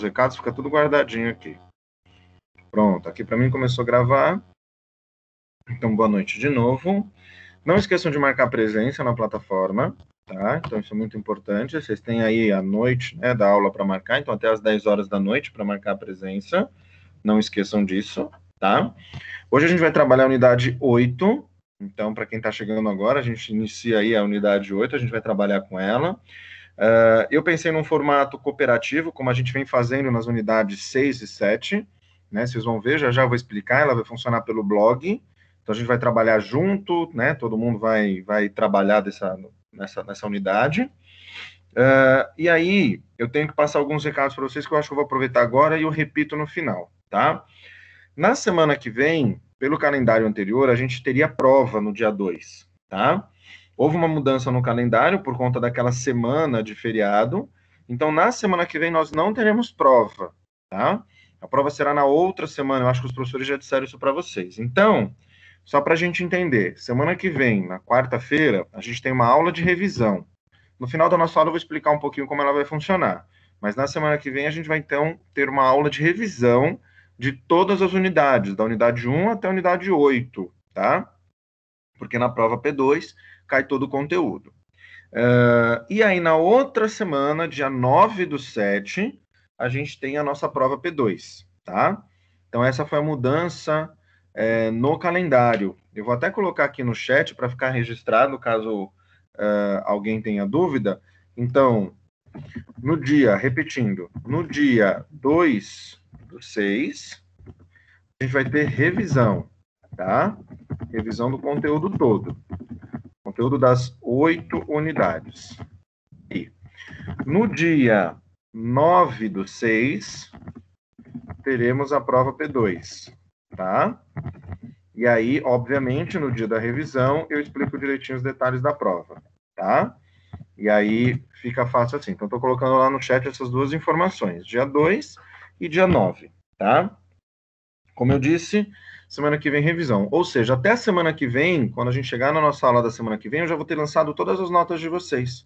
os recados, fica tudo guardadinho aqui. Pronto, aqui para mim começou a gravar. Então, boa noite de novo. Não esqueçam de marcar presença na plataforma, tá? Então, isso é muito importante. Vocês têm aí a noite né, da aula para marcar, então até as 10 horas da noite para marcar a presença. Não esqueçam disso, tá? Hoje a gente vai trabalhar a unidade 8. Então, para quem está chegando agora, a gente inicia aí a unidade 8, a gente vai trabalhar com ela. Uh, eu pensei num formato cooperativo, como a gente vem fazendo nas unidades 6 e 7, né? Vocês vão ver, já já vou explicar, ela vai funcionar pelo blog. Então a gente vai trabalhar junto, né? Todo mundo vai, vai trabalhar dessa, nessa, nessa unidade. Uh, e aí, eu tenho que passar alguns recados para vocês que eu acho que eu vou aproveitar agora e eu repito no final, tá? Na semana que vem, pelo calendário anterior, a gente teria prova no dia 2, tá? Houve uma mudança no calendário por conta daquela semana de feriado. Então, na semana que vem, nós não teremos prova, tá? A prova será na outra semana. Eu acho que os professores já disseram isso para vocês. Então, só para a gente entender, semana que vem, na quarta-feira, a gente tem uma aula de revisão. No final da nossa aula, eu vou explicar um pouquinho como ela vai funcionar. Mas na semana que vem, a gente vai então ter uma aula de revisão de todas as unidades, da unidade 1 até a unidade 8, tá? Porque na prova P2 cai todo o conteúdo. Uh, e aí, na outra semana, dia 9 do 7, a gente tem a nossa prova P2, tá? Então, essa foi a mudança é, no calendário. Eu vou até colocar aqui no chat para ficar registrado, caso uh, alguém tenha dúvida. Então, no dia, repetindo, no dia 2 do 6, a gente vai ter revisão, tá? Revisão do conteúdo todo. Conteúdo das oito unidades. E no dia 9 do 6, teremos a prova P2, tá? E aí, obviamente, no dia da revisão, eu explico direitinho os detalhes da prova, tá? E aí fica fácil assim. Então, estou colocando lá no chat essas duas informações, dia 2 e dia 9, tá? Como eu disse, semana que vem revisão. Ou seja, até semana que vem, quando a gente chegar na nossa aula da semana que vem, eu já vou ter lançado todas as notas de vocês.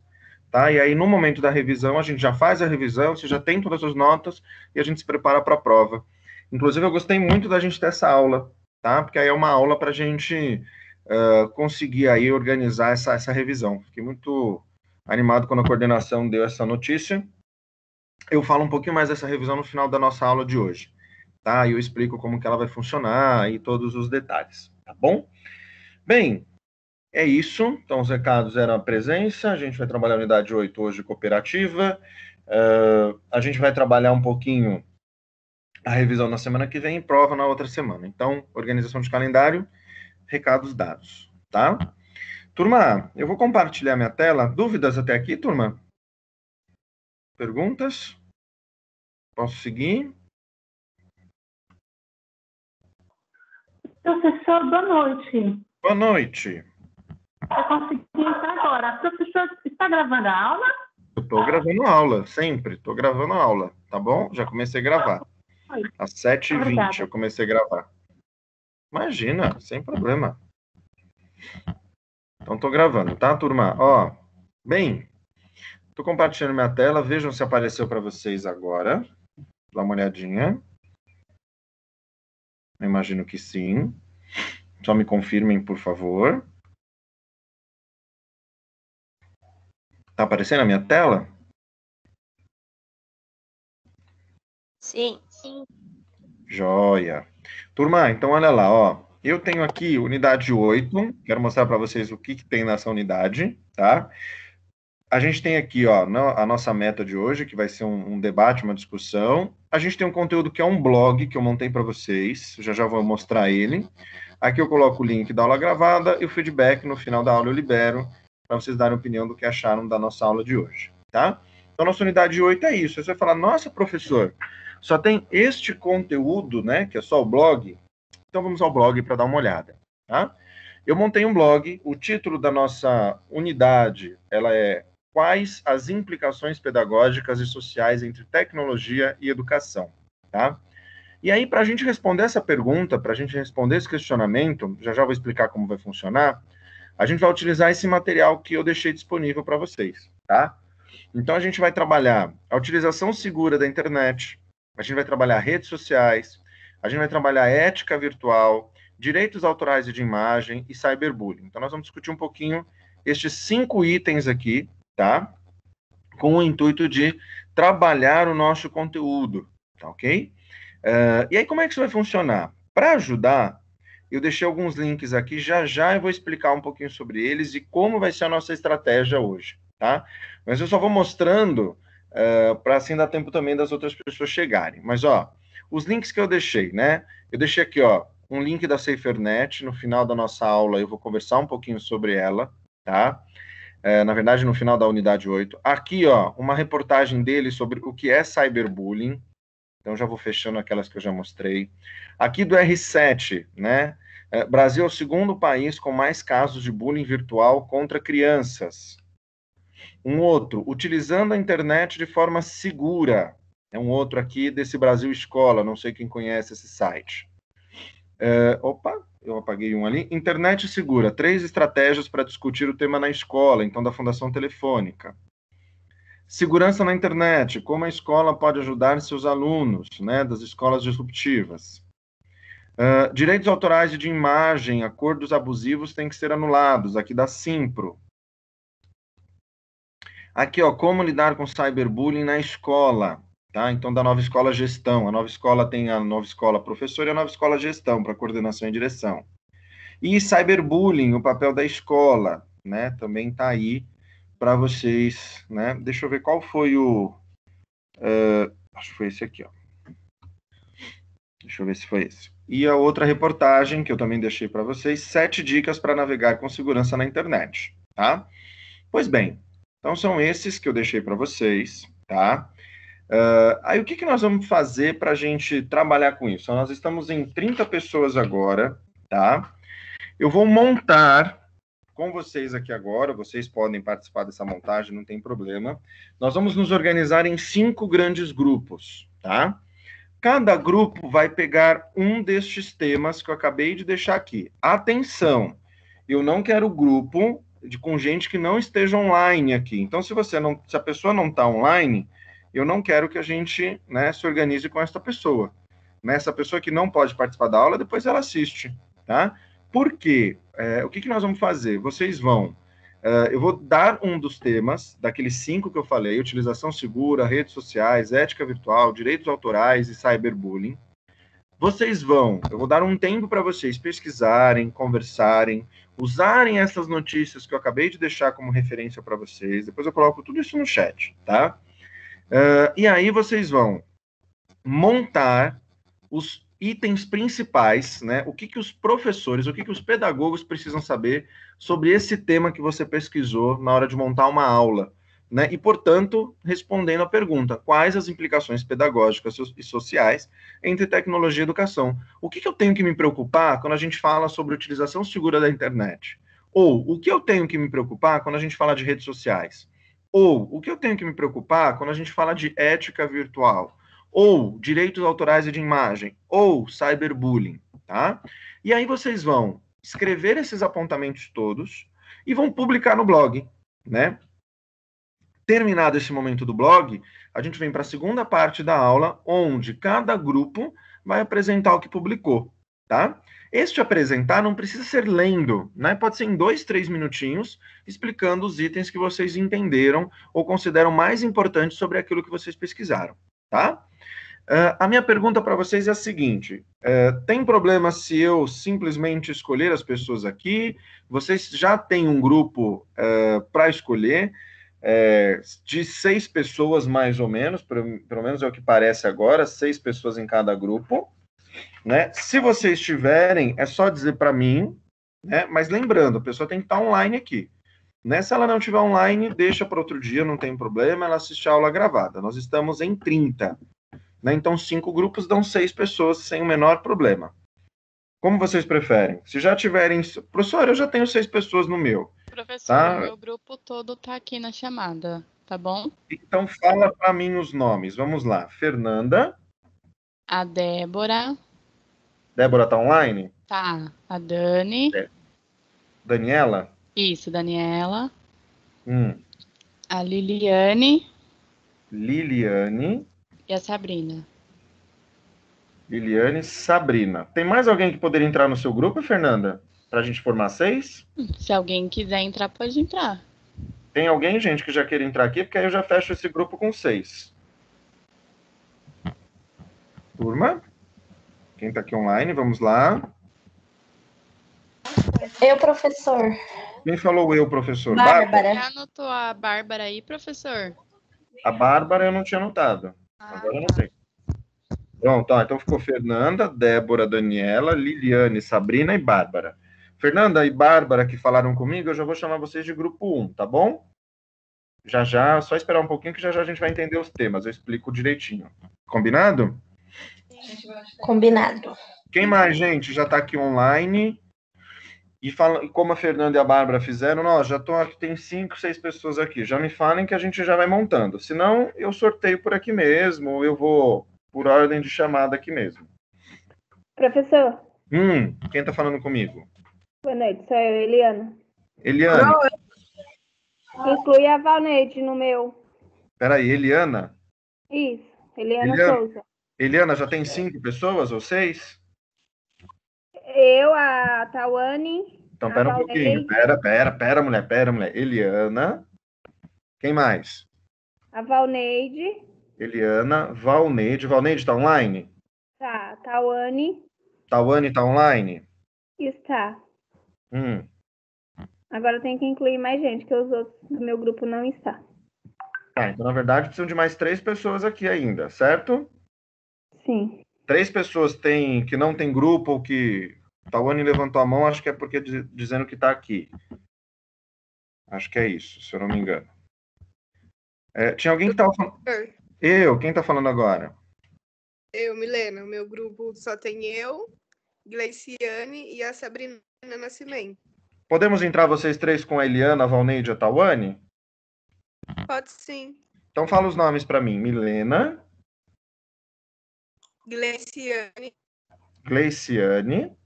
Tá? E aí, no momento da revisão, a gente já faz a revisão, você já tem todas as notas e a gente se prepara para a prova. Inclusive, eu gostei muito da gente ter essa aula, tá? Porque aí é uma aula para a gente uh, conseguir aí organizar essa, essa revisão. Fiquei muito animado quando a coordenação deu essa notícia. Eu falo um pouquinho mais dessa revisão no final da nossa aula de hoje, tá? E eu explico como que ela vai funcionar e todos os detalhes, tá bom? Bem, é isso. Então, os recados eram a presença. A gente vai trabalhar a unidade 8 hoje cooperativa. Uh, a gente vai trabalhar um pouquinho a revisão na semana que vem e prova na outra semana. Então, organização de calendário, recados dados, tá? Turma, eu vou compartilhar minha tela. Dúvidas até aqui, turma? Perguntas? Posso seguir? Professor, boa noite. Boa noite. Eu consegui entrar agora. Professor, está gravando a aula? Eu estou gravando aula, sempre. Estou gravando aula, tá bom? Já comecei a gravar. Oi. Às 7h20 eu comecei a gravar. Imagina, sem problema. Então, estou gravando, tá, turma? Ó, bem, estou compartilhando minha tela. Vejam se apareceu para vocês agora. Dá uma olhadinha. Eu imagino que sim. Só me confirmem, por favor. Tá aparecendo a minha tela? Sim, sim. Joia. Turma, então olha lá, ó. Eu tenho aqui unidade 8, quero mostrar para vocês o que, que tem nessa unidade, tá? A gente tem aqui, ó, a nossa meta de hoje, que vai ser um, um debate, uma discussão. A gente tem um conteúdo que é um blog que eu montei para vocês, já já vou mostrar ele. Aqui eu coloco o link da aula gravada e o feedback no final da aula eu libero para vocês darem opinião do que acharam da nossa aula de hoje, tá? Então, nossa unidade 8 é isso. Você vai falar, nossa, professor, só tem este conteúdo, né, que é só o blog. Então, vamos ao blog para dar uma olhada, tá? Eu montei um blog, o título da nossa unidade, ela é Quais as implicações pedagógicas e sociais entre tecnologia e educação, tá? E aí, para a gente responder essa pergunta, para a gente responder esse questionamento, já já vou explicar como vai funcionar, a gente vai utilizar esse material que eu deixei disponível para vocês, tá? Então a gente vai trabalhar a utilização segura da internet, a gente vai trabalhar redes sociais, a gente vai trabalhar ética virtual, direitos autorais e de imagem e cyberbullying. Então, nós vamos discutir um pouquinho estes cinco itens aqui, tá? Com o intuito de trabalhar o nosso conteúdo, tá ok? Uh, e aí, como é que isso vai funcionar? Para ajudar, eu deixei alguns links aqui, já já eu vou explicar um pouquinho sobre eles e como vai ser a nossa estratégia hoje, tá? Mas eu só vou mostrando uh, eh, para assim dar tempo também das outras pessoas chegarem. Mas, ó, os links que eu deixei, né? Eu deixei aqui, ó, um link da SaferNet. No final da nossa aula eu vou conversar um pouquinho sobre ela, tá? É, na verdade, no final da unidade 8. Aqui, ó, uma reportagem dele sobre o que é cyberbullying. Então, já vou fechando aquelas que eu já mostrei. Aqui do R7, né? É, Brasil é o segundo país com mais casos de bullying virtual contra crianças. Um outro, utilizando a internet de forma segura. É um outro aqui desse Brasil Escola, não sei quem conhece esse site. É, opa, eu apaguei um ali. Internet segura, três estratégias para discutir o tema na escola, então da Fundação Telefônica. Segurança na internet, como a escola pode ajudar seus alunos, né, das escolas disruptivas. Uh, direitos autorais de imagem, acordos abusivos têm que ser anulados, aqui da Simpro. Aqui, ó, como lidar com cyberbullying na escola. Tá? Então, da nova escola gestão. A nova escola tem a nova escola professor e a nova escola gestão, para coordenação e direção. E cyberbullying, o papel da escola, né? Também está aí para vocês, né? Deixa eu ver qual foi o. Uh, acho que foi esse aqui, ó. Deixa eu ver se foi esse. E a outra reportagem que eu também deixei para vocês: sete dicas para navegar com segurança na internet, tá? Pois bem, então são esses que eu deixei para vocês, tá? Uh, aí o que, que nós vamos fazer para a gente trabalhar com isso? Nós estamos em 30 pessoas agora, tá? Eu vou montar com vocês aqui agora, vocês podem participar dessa montagem, não tem problema. Nós vamos nos organizar em cinco grandes grupos, tá? Cada grupo vai pegar um destes temas que eu acabei de deixar aqui. Atenção, eu não quero grupo de, com gente que não esteja online aqui. Então, se você não, se a pessoa não está online, eu não quero que a gente né, se organize com essa pessoa. Né? Essa pessoa que não pode participar da aula, depois ela assiste, tá? Por quê? É, o que, que nós vamos fazer? Vocês vão... Uh, eu vou dar um dos temas, daqueles cinco que eu falei, utilização segura, redes sociais, ética virtual, direitos autorais e cyberbullying. Vocês vão, eu vou dar um tempo para vocês pesquisarem, conversarem, usarem essas notícias que eu acabei de deixar como referência para vocês. Depois eu coloco tudo isso no chat, tá? Uh, e aí vocês vão montar os itens principais, né? O que, que os professores, o que, que os pedagogos precisam saber sobre esse tema que você pesquisou na hora de montar uma aula. Né? E, portanto, respondendo à pergunta: quais as implicações pedagógicas e sociais entre tecnologia e educação? O que, que eu tenho que me preocupar quando a gente fala sobre utilização segura da internet? Ou o que eu tenho que me preocupar quando a gente fala de redes sociais? Ou o que eu tenho que me preocupar quando a gente fala de ética virtual? Ou direitos autorais e de imagem? Ou cyberbullying, tá? E aí vocês vão escrever esses apontamentos todos e vão publicar no blog, né? Terminado esse momento do blog, a gente vem para a segunda parte da aula, onde cada grupo vai apresentar o que publicou, tá? Este apresentar não precisa ser lendo, né? Pode ser em dois, três minutinhos, explicando os itens que vocês entenderam ou consideram mais importantes sobre aquilo que vocês pesquisaram, tá? Uh, a minha pergunta para vocês é a seguinte: uh, tem problema se eu simplesmente escolher as pessoas aqui? Vocês já têm um grupo uh, para escolher de seis pessoas mais ou menos, pelo menos é o que parece agora, seis pessoas em cada grupo. Né? Se vocês tiverem, é só dizer para mim, né? mas lembrando, a pessoa tem que estar tá online aqui. Né? Se ela não estiver online, deixa para outro dia, não tem problema, ela assiste a aula gravada. Nós estamos em 30. Né? Então, cinco grupos dão seis pessoas sem o menor problema. Como vocês preferem? Se já tiverem. Professor, eu já tenho seis pessoas no meu. Professor, tá? o meu grupo todo está aqui na chamada, tá bom? Então, fala para mim os nomes. Vamos lá. Fernanda. A Débora. Débora tá online? Tá. A Dani. É. Daniela? Isso, Daniela. Hum. A Liliane. Liliane. E a Sabrina. Liliane, Sabrina. Tem mais alguém que poderia entrar no seu grupo, Fernanda? Para a gente formar seis? Se alguém quiser entrar, pode entrar. Tem alguém, gente, que já queira entrar aqui? Porque aí eu já fecho esse grupo com seis. Turma? Quem está aqui online, vamos lá. Eu, professor. Quem falou eu, professor? Bárbara. Já anotou a Bárbara aí, professor? A Bárbara eu não tinha notado. Agora eu não sei. Pronto, ó, então ficou Fernanda, Débora, Daniela, Liliane, Sabrina e Bárbara. Fernanda e Bárbara que falaram comigo, eu já vou chamar vocês de grupo 1, tá bom? Já já, só esperar um pouquinho que já já a gente vai entender os temas, eu explico direitinho. Combinado? Combinado. Quem mais, gente, já tá aqui online? E fala, como a Fernanda e a Bárbara fizeram, nós já tô aqui, tem cinco, seis pessoas aqui. Já me falem que a gente já vai montando. Senão, eu sorteio por aqui mesmo, ou eu vou por ordem de chamada aqui mesmo. Professor, Hum, quem tá falando comigo? boa noite, sou eu, Eliana. Eliane. Inclui a Valneide no meu. Peraí, Eliana? Isso, Eliana, Eliana. Souza. Eliana, já tem cinco pessoas ou seis? Eu, a Tawane, Então, pera um pouquinho. Pera, pera, pera, mulher, pera, mulher. Eliana. Quem mais? a Valneide, Eliana, Valneide. Valneide tá online? tá, Tawane, Tawane tá online? está. Hum. Agora tem que incluir mais gente, que os outros do meu grupo não está. Tá, então, na verdade, precisam de mais três pessoas aqui ainda, certo? Sim. Três pessoas tem, que não tem grupo ou que. Tawane levantou a mão, acho que é porque diz- dizendo que tá aqui. Acho que é isso, se eu não me engano. É, tinha alguém que tava falando. Eu, quem tá falando agora? Eu, Milena, o meu grupo só tem eu, Gleiciane e a Sabrina Nascimento. Podemos entrar vocês três com a Eliana, a Valneide e a Tawane? Pode sim. Então fala os nomes para mim. Milena, Gleiciane, Gleiciane.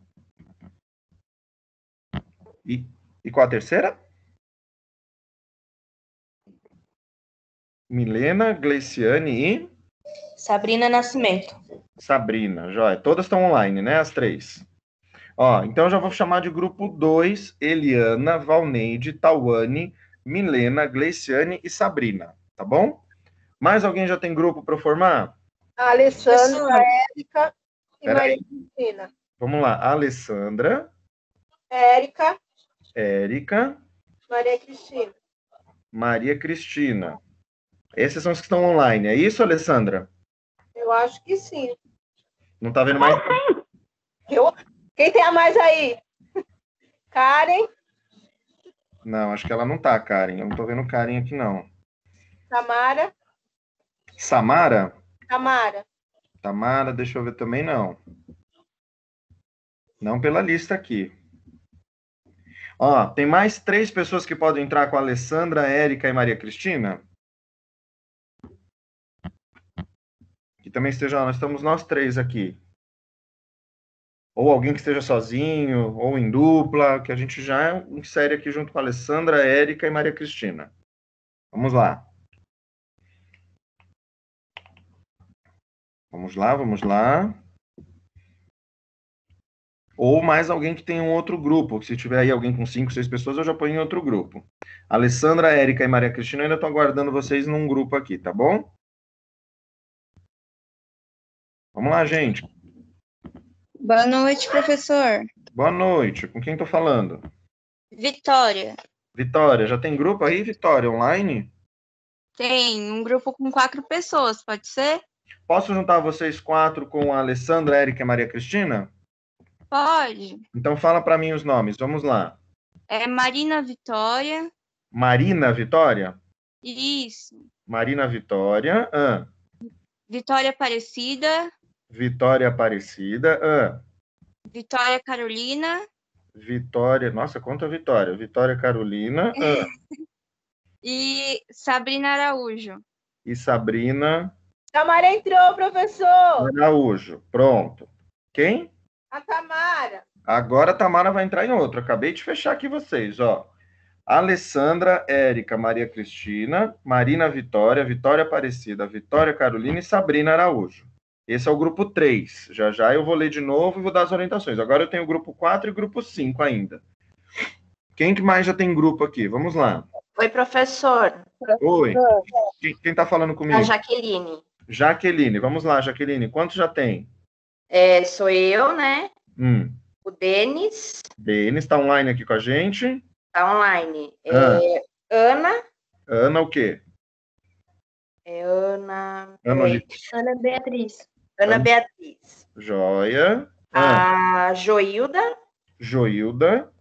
E, e qual a terceira? Milena, Gleiciane e Sabrina Nascimento. Sabrina. Joia. Todas estão online, né? As três. Ó, então eu já vou chamar de grupo 2, Eliana, Valneide, Tawane, Milena, Gleiciane e Sabrina. Tá bom? Mais alguém já tem grupo para formar? A Alessandra, a Érica e Peraí. Maria Cristina. Vamos lá. Alessandra, Érica, Érica, Maria Cristina. Maria Cristina. Esses são os que estão online. É isso, Alessandra? Eu acho que sim. Não tá vendo mais? Eu... Quem tem a mais aí? Karen, Não, acho que ela não tá, Karen. Eu não tô vendo Karen aqui, não. Tamara, Samara? Tamara. Tamara, deixa eu ver também, não. Não pela lista aqui. Ó, tem mais três pessoas que podem entrar com a Alessandra, Érica e Maria Cristina? Que também esteja, nós estamos nós três aqui. Ou alguém que esteja sozinho, ou em dupla, que a gente já insere aqui junto com a Alessandra, Érica e Maria Cristina. Vamos lá. Vamos lá, vamos lá. Ou mais alguém que tem um outro grupo. Se tiver aí alguém com cinco, seis pessoas, eu já ponho em outro grupo. Alessandra, Érica e Maria Cristina, eu ainda estou aguardando vocês num grupo aqui, tá bom? Vamos lá, gente. Boa noite, professor. Boa noite. Com quem estou falando? Vitória. Vitória, já tem grupo aí, Vitória, online? Tem um grupo com quatro pessoas, pode ser? Posso juntar vocês quatro com a Alessandra, Érica e Maria Cristina? Pode. Então fala para mim os nomes. Vamos lá. É Marina Vitória. Marina Vitória? Isso. Marina Vitória. Ah. Vitória Aparecida. Vitória Aparecida. Ah. Vitória Carolina. Vitória. Nossa, quanta Vitória? Vitória Carolina. ah. E Sabrina Araújo. E Sabrina Tamara entrou, professor. Araújo. Pronto. Quem? A Tamara. Agora a Tamara vai entrar em outro. Acabei de fechar aqui vocês, ó. Alessandra, Érica, Maria Cristina, Marina Vitória, Vitória Aparecida, Vitória Carolina e Sabrina Araújo. Esse é o grupo 3. Já já eu vou ler de novo e vou dar as orientações. Agora eu tenho o grupo 4 e o grupo 5 ainda. Quem que mais já tem grupo aqui? Vamos lá. Oi, professor. Oi. Quem, quem tá falando comigo? A Jaqueline. Jaqueline. Vamos lá, Jaqueline. Quantos já tem? É, sou eu, né? Hum. O Denis Denis está online aqui com a gente. tá online. É, Ah. Ana. Ana o quê? É Ana. Ana Ana Beatriz. Ana Ana- Beatriz. Joia. Ah, A Joilda. Joilda.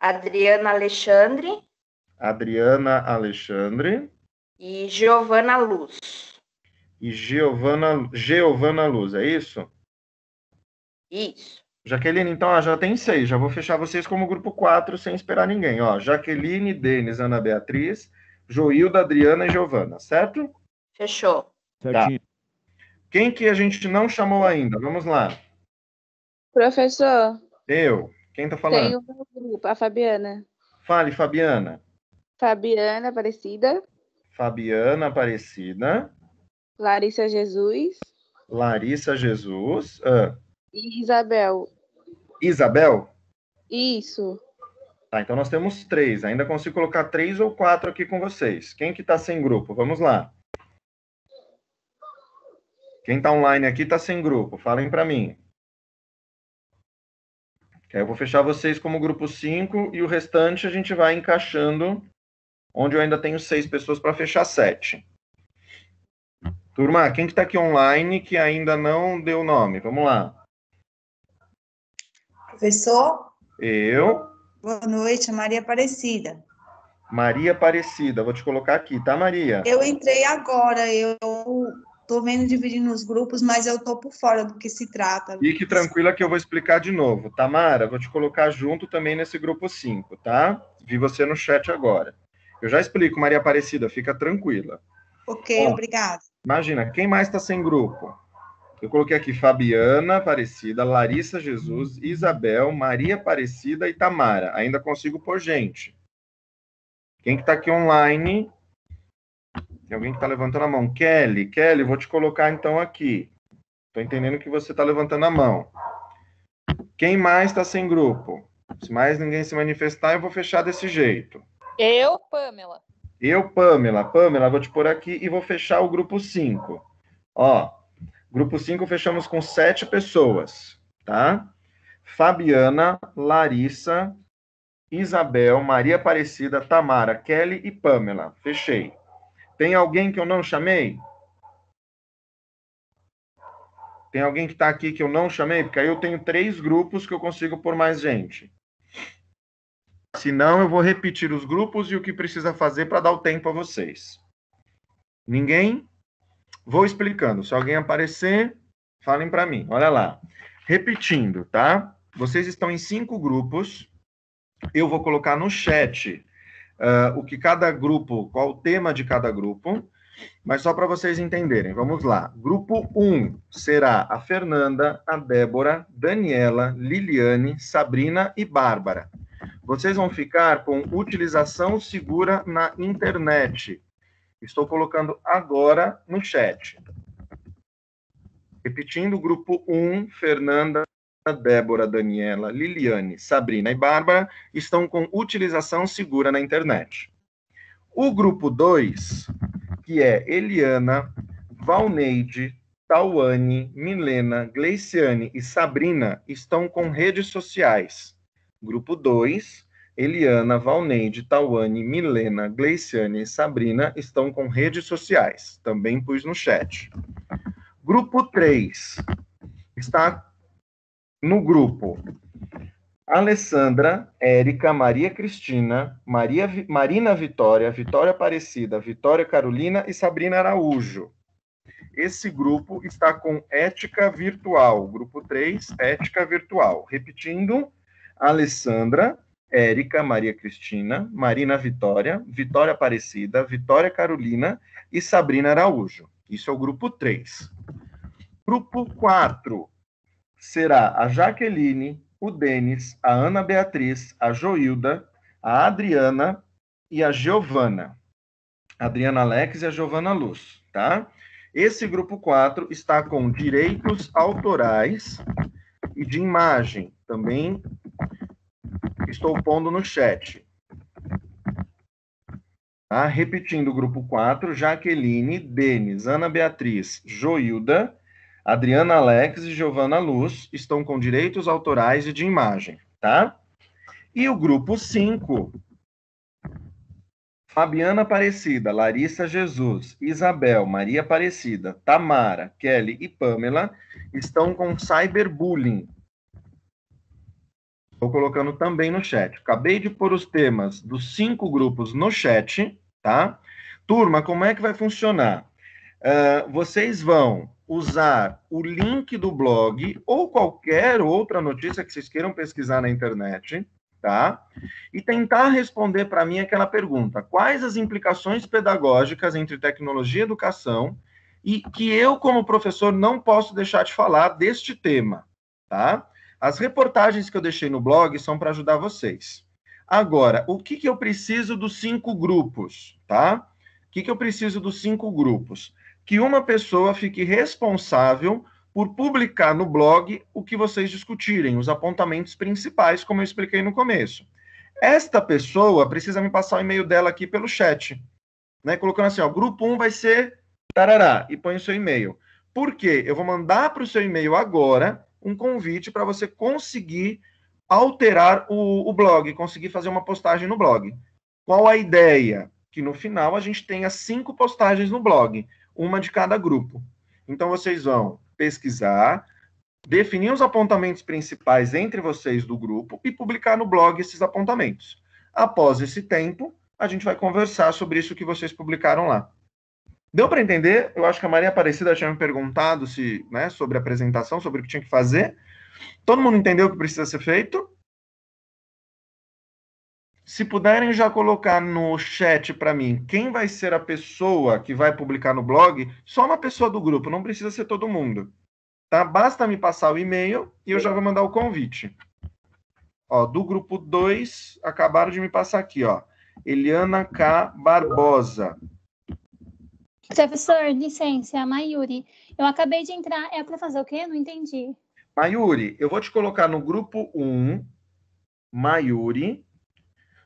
Adriana Alexandre. Adriana Alexandre. E Giovana Luz. E Giovana, Giovana Luz, é isso? Isso. Jaqueline, então, ó, já tem seis. Já vou fechar vocês como grupo 4 sem esperar ninguém. Ó, Jaqueline, Denis, Ana Beatriz, Joilda, Adriana e Giovana, certo? Fechou. Certinho. Quem que a gente não chamou ainda? Vamos lá. Professor, Eu. Quem tá tem falando? o meu grupo, a Fabiana. Fale, Fabiana. Fabiana Aparecida, Fabiana Aparecida, Larissa Jesus Larissa Jesus, ah, e Isabel. Isabel. Isso. Tá, então nós temos três. Ainda consigo colocar três ou quatro aqui com vocês. Quem que tá sem grupo? Vamos lá. Quem tá online aqui tá sem grupo. Falem para mim. Aí eu vou fechar vocês como grupo 5 e o restante a gente vai encaixando onde eu ainda tenho seis pessoas para fechar sete. Turma, quem que tá aqui online que ainda não deu nome? Vamos lá. Professor, Eu, boa noite, Maria Aparecida. Maria Aparecida. Vou te colocar aqui, tá, Maria? Eu entrei agora, eu tô vendo dividir nos grupos, mas eu tô por fora do que se trata. Fique tranquila que eu vou explicar de novo. Tamara, vou te colocar junto também nesse grupo 5, tá? Vi você no chat agora. Eu já explico, Maria Aparecida, fica tranquila. Ok, Ó. obrigada. Imagina, quem mais está sem grupo? Eu coloquei aqui Fabiana Aparecida, Larissa Jesus, Isabel, Maria Aparecida e Tamara. Ainda consigo pôr gente. Quem que tá aqui online? Tem alguém que tá levantando a mão. Kelly, Kelly, vou te colocar então aqui. Tô entendendo que você tá levantando a mão. Quem mais está sem grupo? Se mais ninguém se manifestar, eu vou fechar desse jeito. Eu, Pamela. Eu, Pamela, Pamela, vou te pôr aqui e vou fechar o grupo 5. Ó, grupo 5 fechamos com sete pessoas, tá? Fabiana, Larissa, Isabel, Maria Aparecida, Tamara, Kelly e Pamela. Fechei. Tem alguém que eu não chamei? Tem alguém que está aqui que eu não chamei? Porque aí eu tenho três grupos que eu consigo pôr mais gente. Se não, eu vou repetir os grupos e o que precisa fazer para dar o tempo a vocês. Ninguém? Vou explicando. Se alguém aparecer, falem para mim. Olha lá. Repetindo, tá? Vocês estão em cinco grupos. Eu vou colocar no chat ah, o que cada grupo, qual o tema de cada grupo. Mas só para vocês entenderem, vamos lá. Grupo 1 será a Fernanda, a Débora, Daniela, Liliane, Sabrina e Bárbara. Vocês vão ficar com utilização segura na internet. Estou colocando agora no chat. Repetindo, grupo 1, Fernanda, Débora, Daniela, Liliane, Sabrina e Bárbara estão com utilização segura na internet. O grupo 2, que é Eliana, Valneide, Tauane, Milena, Gleiciane e Sabrina, estão com redes sociais. Grupo 2, Eliana, Valneide, Tauane, Milena, Gleiciane e Sabrina estão com redes sociais. Também pus no chat. Grupo 3 está no grupo Alessandra, Érica, Maria Cristina, Maria, Marina Vitória, Vitória Aparecida, Vitória Carolina e Sabrina Araújo. Esse grupo está com ética virtual. Grupo 3, ética virtual. Repetindo, Alessandra, Érica, Maria Cristina, Marina Vitória, Vitória Aparecida, Vitória Carolina e Sabrina Araújo. Isso é o grupo 3. Grupo 4 será a Jaqueline, o Denis, a Ana Beatriz, a Joilda, a Adriana e a Giovana. Adriana Alex e a Giovana Luz, tá? Esse grupo 4 está com direitos autorais e de imagem. Também estou pondo no chat. Tá? Repetindo o grupo 4, Jaqueline, Denis, Ana Beatriz, Joilda, Adriana Alex e Giovana Luz estão com direitos autorais e de imagem, tá? E o grupo 5, Fabiana Aparecida, Larissa Jesus, Isabel, Maria Aparecida, Tamara, Kelly e Pamela estão com cyberbullying. Estou colocando também no chat. Acabei de pôr os temas dos cinco grupos no chat, tá? Turma, como é que vai funcionar? Uh, vocês vão usar o link do blog ou qualquer outra notícia que vocês queiram pesquisar na internet, tá? E tentar responder para mim aquela pergunta: quais as implicações pedagógicas entre tecnologia e educação e que eu, como professor, não posso deixar de falar deste tema, tá? As reportagens que eu deixei no blog são para ajudar vocês. Agora, o que, que eu preciso dos cinco grupos, tá? O que, que eu preciso dos cinco grupos? que uma pessoa fique responsável por publicar no blog o que vocês discutirem, os apontamentos principais, como eu expliquei no começo. Esta pessoa precisa me passar o e-mail dela aqui pelo chat, né? Colocando assim, ó, grupo 1 vai ser tarará, e põe o seu e-mail. Por quê? Eu vou mandar para o seu e-mail agora um convite para você conseguir alterar o, o blog, conseguir fazer uma postagem no blog. Qual a ideia? Que no final a gente tenha cinco postagens no blog uma de cada grupo. Então, vocês vão pesquisar, definir os apontamentos principais entre vocês do grupo e publicar no blog esses apontamentos. Após esse tempo, a gente vai conversar sobre isso que vocês publicaram lá. Deu para entender? Eu acho que a Maria Aparecida tinha me perguntado se, né, sobre a apresentação, sobre o que tinha que fazer. Todo mundo entendeu o que precisa ser feito? Se puderem já colocar no chat para mim quem vai ser a pessoa que vai publicar no blog, só uma pessoa do grupo, não precisa ser todo mundo. Tá? Basta me passar o e-mail e eu já vou mandar o convite. Ó, do grupo 2, acabaram de me passar aqui, ó. Eliana K. Barbosa. Professor, licença, Mayuri. Eu acabei de entrar, é para fazer o quê? Não entendi. Mayuri, eu vou te colocar no grupo 1, um, Mayuri,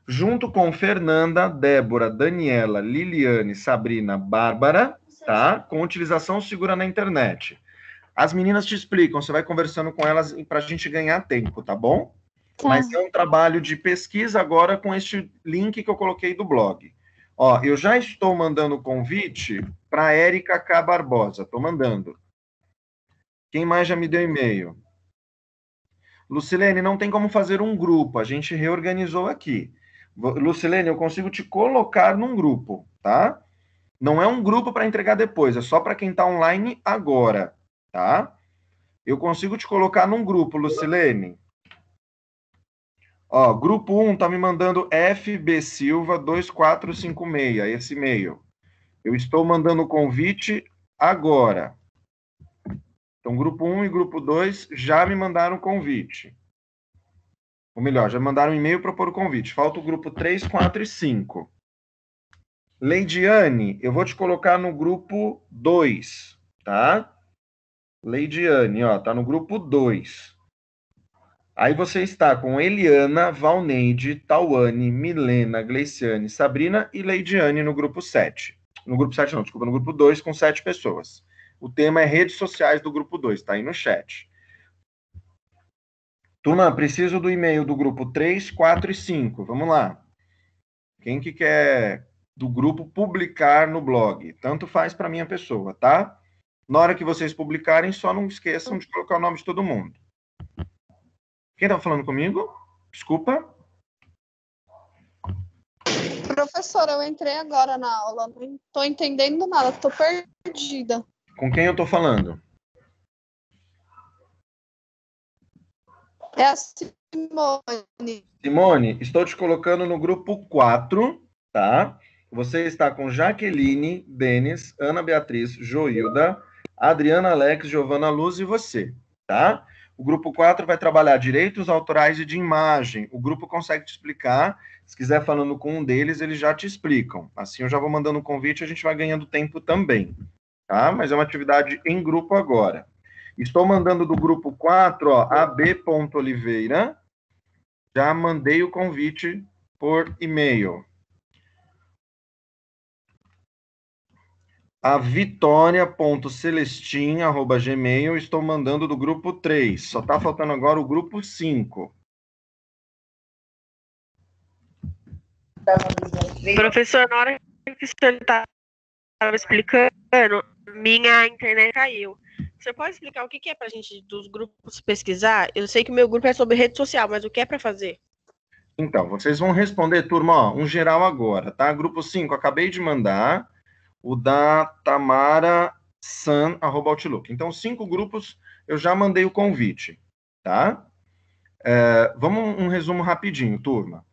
junto com Fernanda, Débora, Daniela, Liliane, Sabrina, Bárbara, tá? Com utilização segura na internet. As meninas te explicam, você vai conversando com elas para a gente ganhar tempo, tá bom? Tá. Mas é um trabalho de pesquisa agora com este link que eu coloquei do blog. Ó, eu já estou mandando convite para Érica K. Barbosa, estou mandando. Quem mais já me deu e-mail? Lucilene, não tem como fazer um grupo, a gente reorganizou aqui. Lucilene, eu consigo te colocar num grupo, tá? Não é um grupo para entregar depois, é só para quem está online agora, tá? Eu consigo te colocar num grupo, Lucilene. Ó, grupo 1 tá me mandando FB Silva 2456, esse e-mail. Eu estou mandando o convite agora. Então, grupo 1 e grupo 2 já me mandaram convite. Ou melhor, já mandaram um e-mail para pôr o convite. Falta o grupo 3, 4 e 5. Leidiane, eu vou te colocar no grupo 2, tá? Leidiane, ó, tá no grupo 2. Aí você está com Eliana, Valneide, Tauane, Milena, Gleiciane, Sabrina e Leidiane no grupo 7. No grupo 7 não, desculpa, no grupo 2 com 7 pessoas. O tema é redes sociais do grupo 2, tá aí no chat. Turma, preciso do e-mail do grupo 3, 4 e 5. Vamos lá. Quem que quer do grupo publicar no blog? Tanto faz para minha pessoa, tá? Na hora que vocês publicarem, só não esqueçam de colocar o nome de todo mundo. Quem está falando comigo? Desculpa. Professora, eu entrei agora na aula, não estou entendendo nada, estou perdida. Com quem eu estou falando? É a Simone. Simone, estou te colocando no grupo 4, tá? Você está com Jaqueline, Denis, Ana Beatriz, Joilda, Adriana Alex, Giovana Luz e você, tá? O grupo 4 vai trabalhar direitos autorais e de imagem. O grupo consegue te explicar. Se quiser falando com um deles, eles já te explicam. Assim eu já vou mandando o convite, a gente vai ganhando tempo também. tá? Mas é uma atividade em grupo agora. Estou mandando do grupo 4, ó, ab.oliveira. Já mandei o convite por e-mail. A vitória.celestin.gmail, estou mandando do grupo 3. Só está faltando agora o grupo 5. Professor, na hora que o senhor estava explicando, minha internet caiu. Você pode explicar o que é para a gente dos grupos pesquisar? Eu sei que o meu grupo é sobre rede social, mas o que é para fazer? Então, vocês vão responder, turma, ó, um geral agora, tá? Grupo 5, acabei de mandar o da Tamara San, arroba Outlook. Então, cinco grupos, eu já mandei o convite, tá? É, vamos um resumo rapidinho, turma.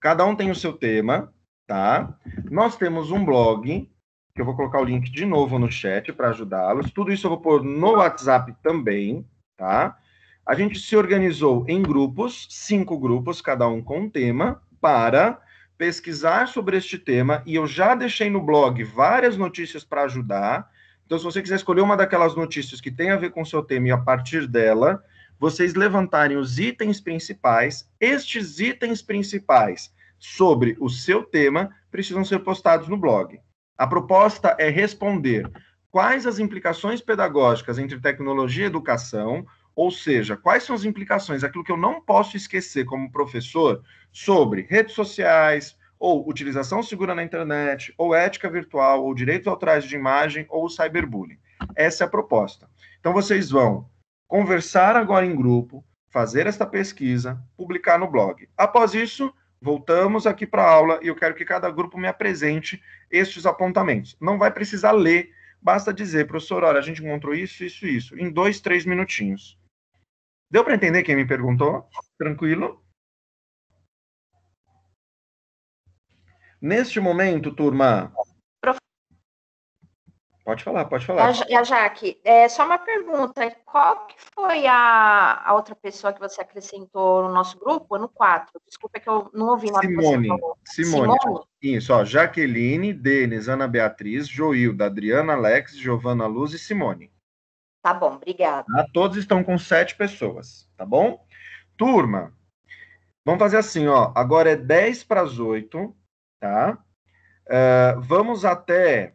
Cada um tem o seu tema, tá? Nós temos um blog, que eu vou colocar o link de novo no chat para ajudá-los. Tudo isso eu vou pôr no WhatsApp também, tá? A gente se organizou em grupos, cinco grupos, cada um com um tema, para pesquisar sobre este tema. E eu já deixei no blog várias notícias para ajudar. Então, se você quiser escolher uma daquelas notícias que tem a ver com o seu tema e a partir dela, vocês levantarem os itens principais. Estes itens principais sobre o seu tema precisam ser postados no blog. A proposta é responder quais as implicações pedagógicas entre tecnologia e educação, ou seja, quais são as implicações, aquilo que eu não posso esquecer como professor sobre redes sociais, ou utilização segura na internet, ou ética virtual, ou direitos autorais de imagem, ou cyberbullying. Essa é a proposta. Então vocês vão conversar agora em grupo, fazer esta pesquisa, publicar no blog. Após isso, voltamos aqui para a aula e eu quero que cada grupo me apresente estes apontamentos. Não vai precisar ler, basta dizer, professor, olha, a gente encontrou isso, isso, isso, em dois, três minutinhos. Deu para entender quem me perguntou? Tranquilo? Neste momento, turma, Pode falar, pode falar. A, a Jaque, é, só uma pergunta. Qual que foi a, a, outra pessoa que você acrescentou no nosso grupo? No 4. Desculpa que eu não ouvi na Simone. Simone. Simone. Isso, ó. Jaqueline, Denis, Ana Beatriz, Joilda, Adriana, Alex, Giovana Luz e Simone. Tá bom, obrigada. Tá? Todos estão com sete pessoas, tá bom? Turma, vamos fazer assim, ó. Agora é 10 para as 8, tá? Uh, vamos até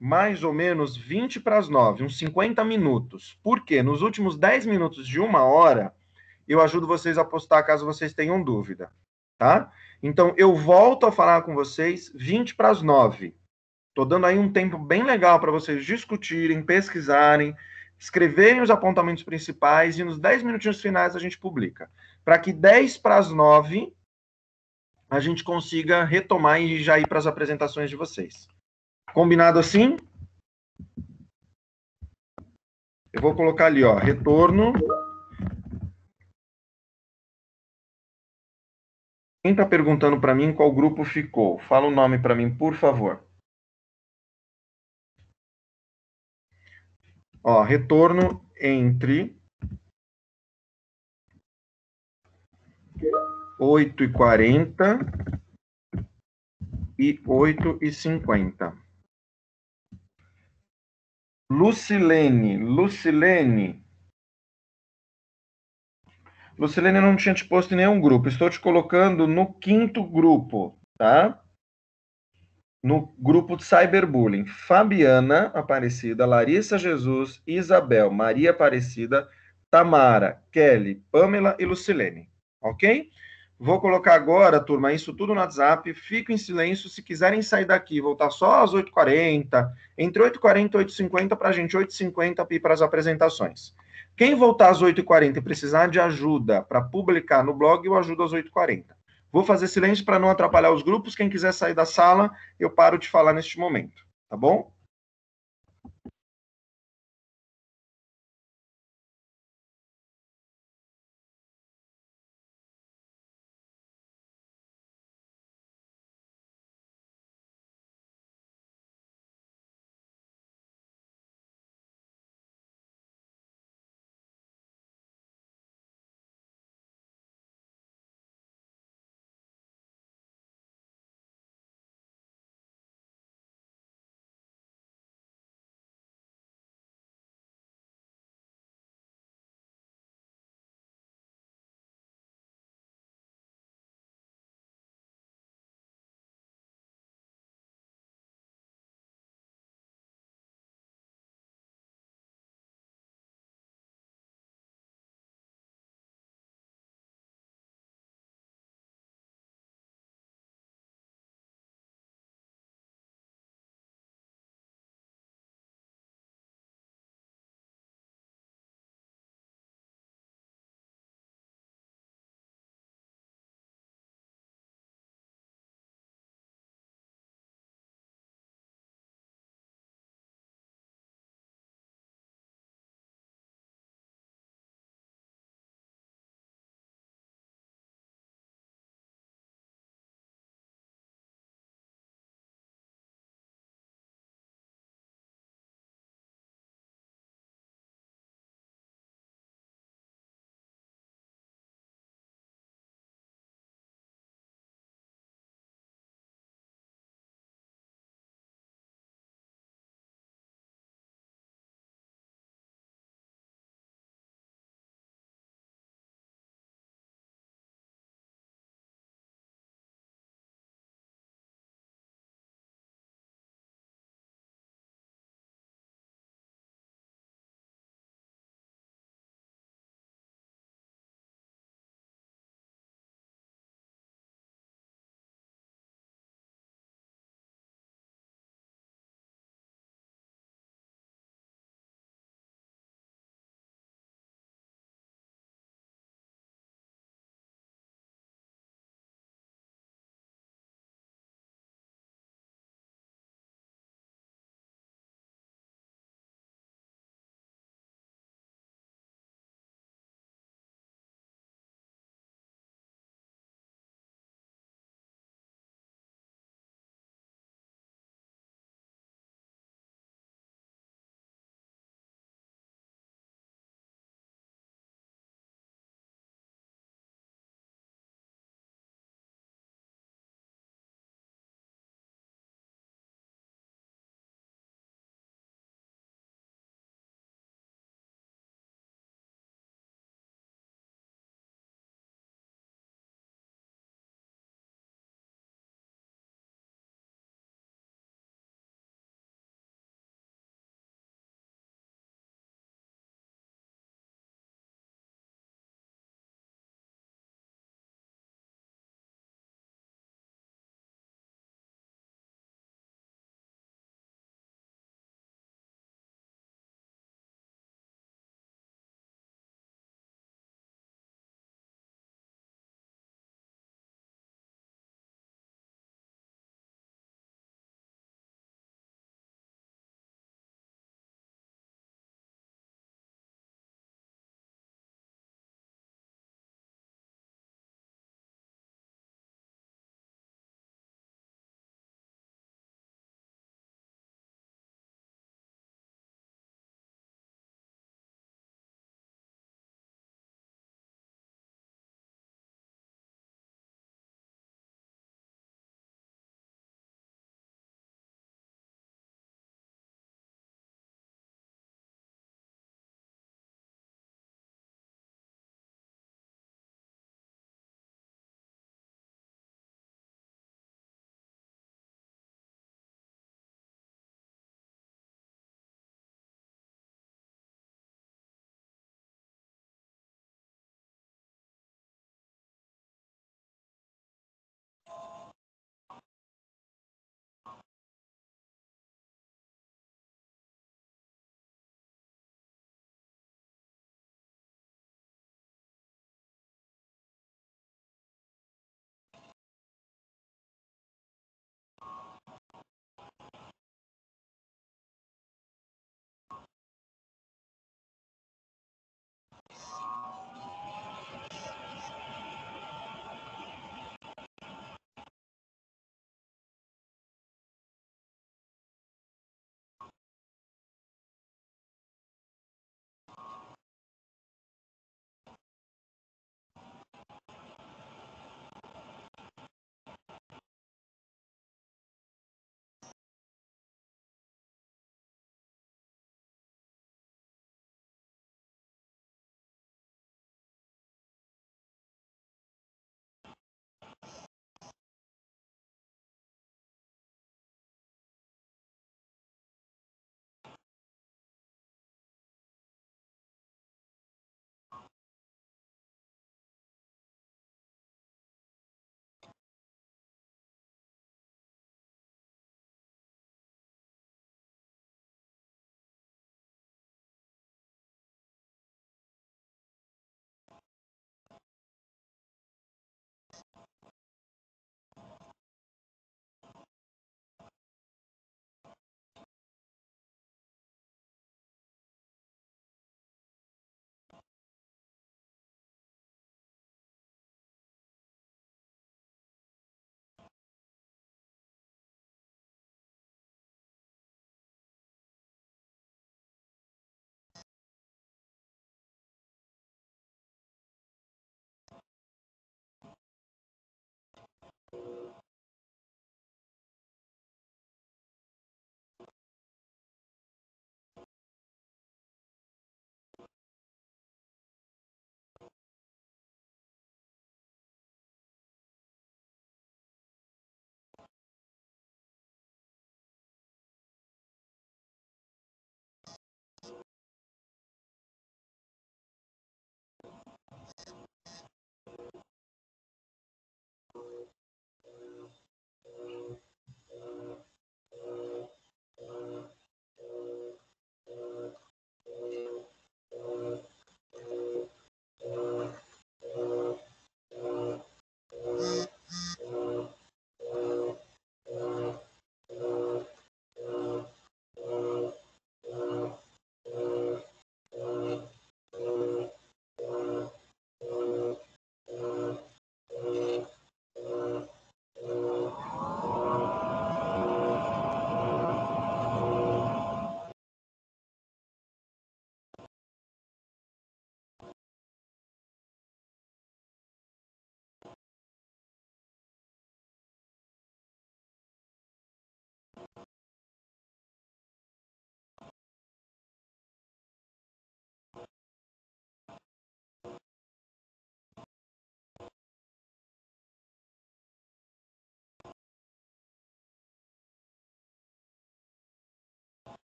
mais ou menos 20 para as 9, uns 50 minutos. Porque nos últimos 10 minutos de uma hora, eu ajudo vocês a postar caso vocês tenham dúvida, tá? Então, eu volto a falar com vocês 20 para as 9. Estou dando aí um tempo bem legal para vocês discutirem, pesquisarem, escreverem os apontamentos principais e nos 10 minutinhos finais a gente publica. Para que 10 para as 9 a gente consiga retomar e já ir para as apresentações de vocês. Combinado assim? Eu vou colocar ali, ó, retorno. Quem está perguntando para mim qual grupo ficou? Fala o nome para mim, por favor. Ó, retorno entre oito e quarenta e oito e cinquenta. Lucilene, Lucilene. Lucilene, eu não tinha te posto em nenhum grupo. Estou te colocando no quinto grupo, tá? No grupo de cyberbullying. Fabiana Aparecida, Larissa Jesus, Isabel, Maria Aparecida, Tamara, Kelly, Pamela e Lucilene. Ok? Vou colocar agora, turma, isso tudo no WhatsApp. Fico em silêncio. Se quiserem sair daqui, voltar só às 8h40, entre 8h40 e 8h50, para a gente 8h50 ir para as apresentações. Quem voltar às 8h40 e precisar de ajuda para publicar no blog, eu ajudo às 8h40. Vou fazer silêncio para não atrapalhar os grupos. Quem quiser sair da sala, eu paro de falar neste momento. Tá bom?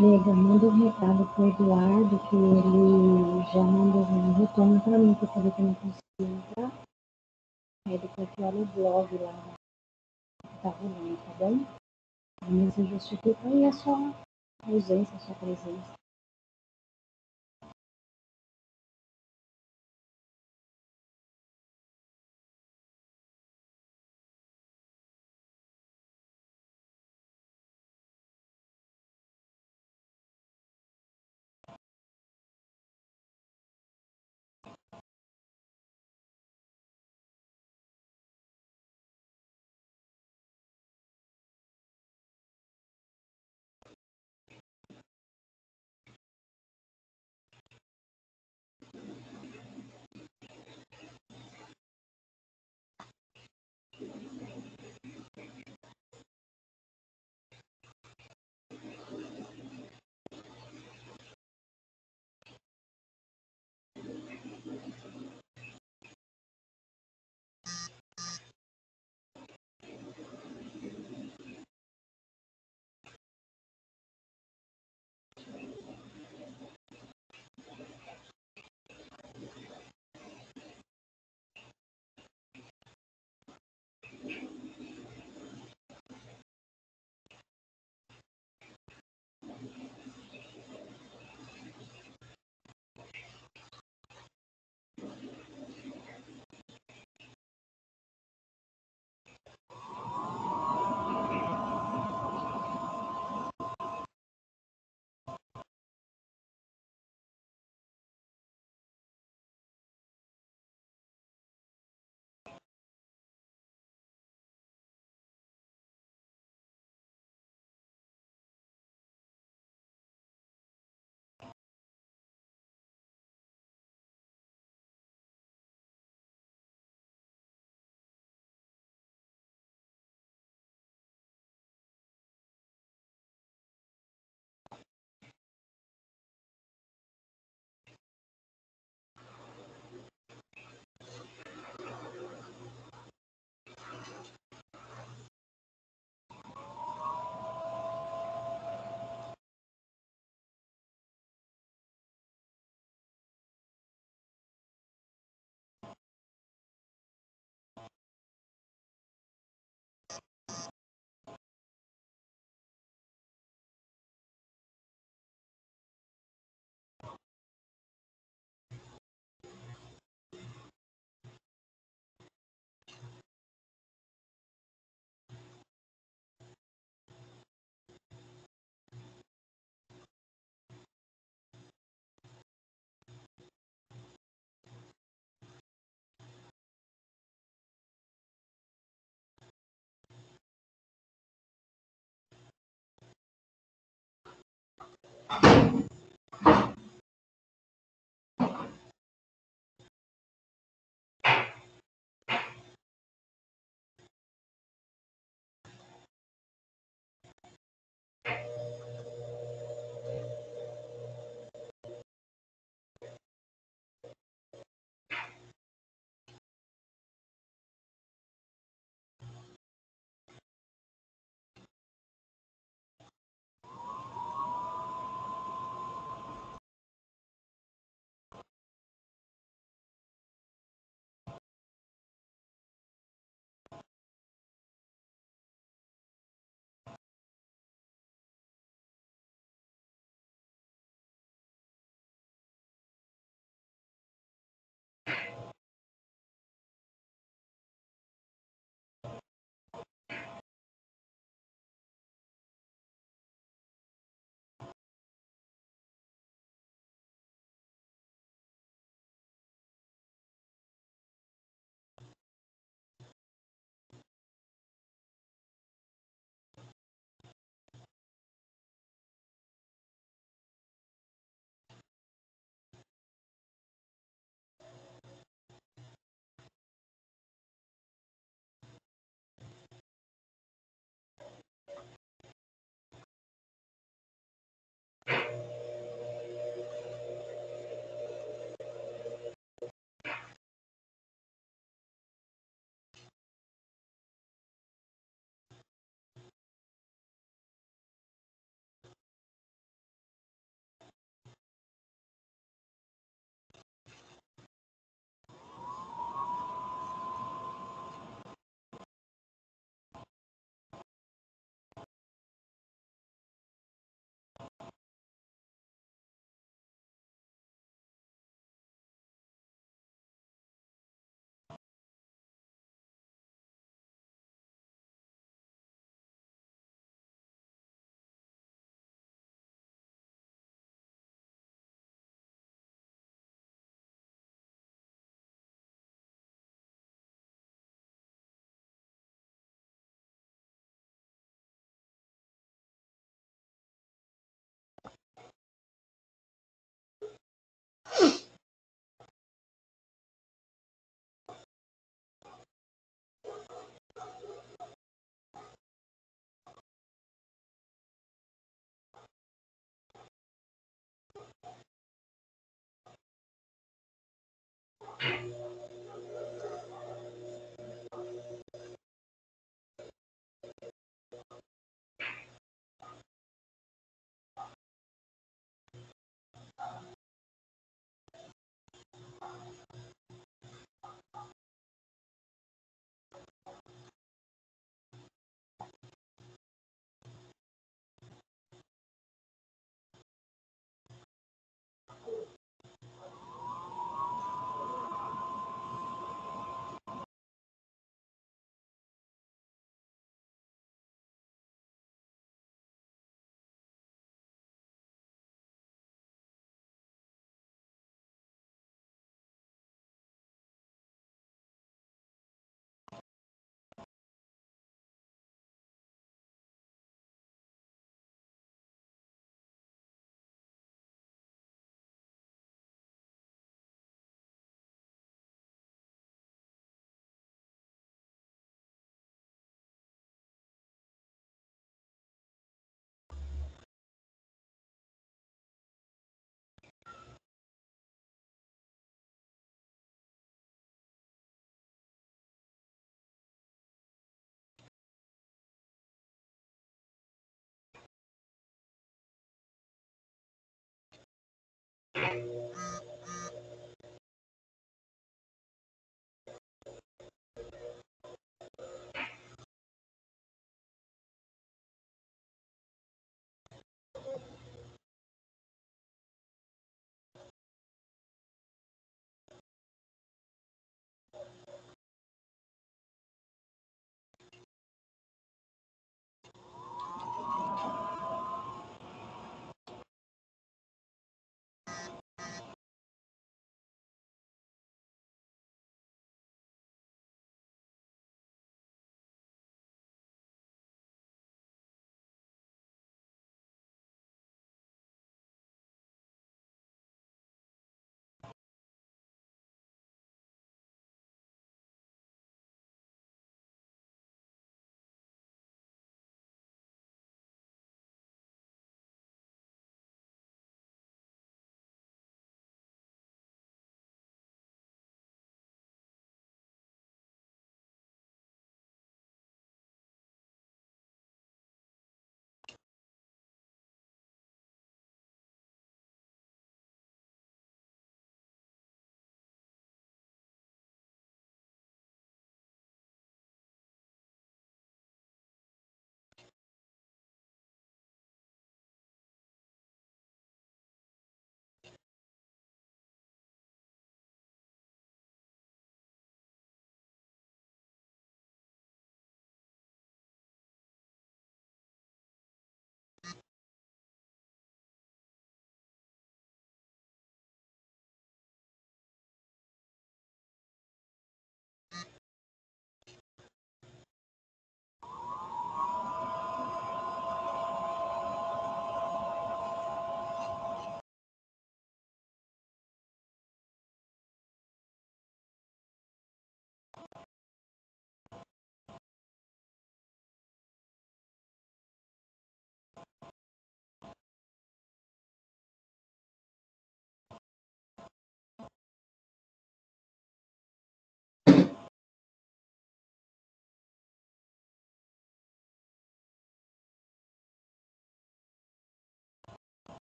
Nega, manda um recado pro Eduardo que ele já mandou um retorno pra mim, que eu falei que não conseguia entrar. Aí depois que olha o blog lá que tá rolando, tá bom? Aí você justifica aí a sua ausência, a sua presença. Amen.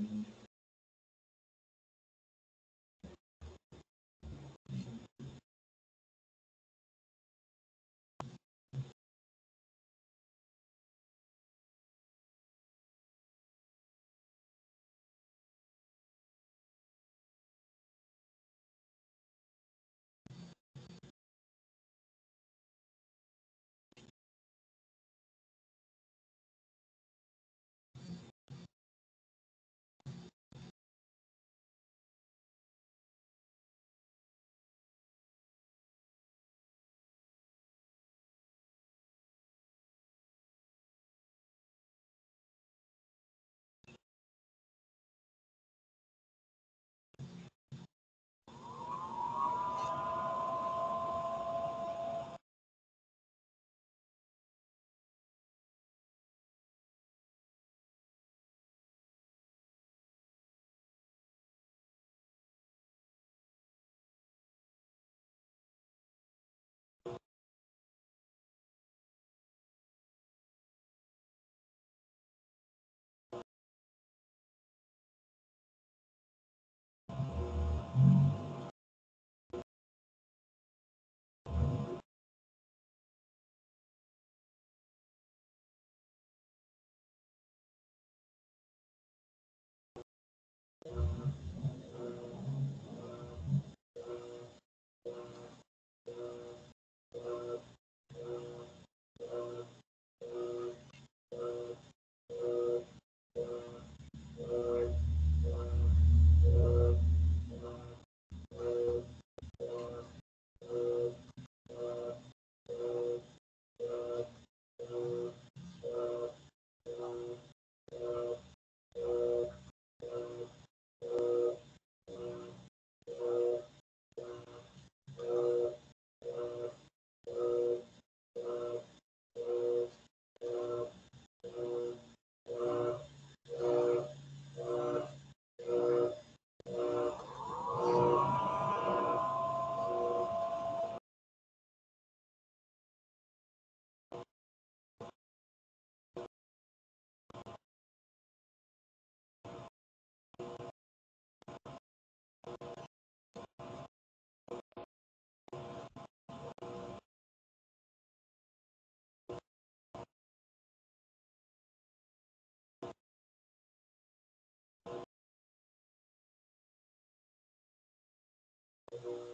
mm-hmm. Thank you.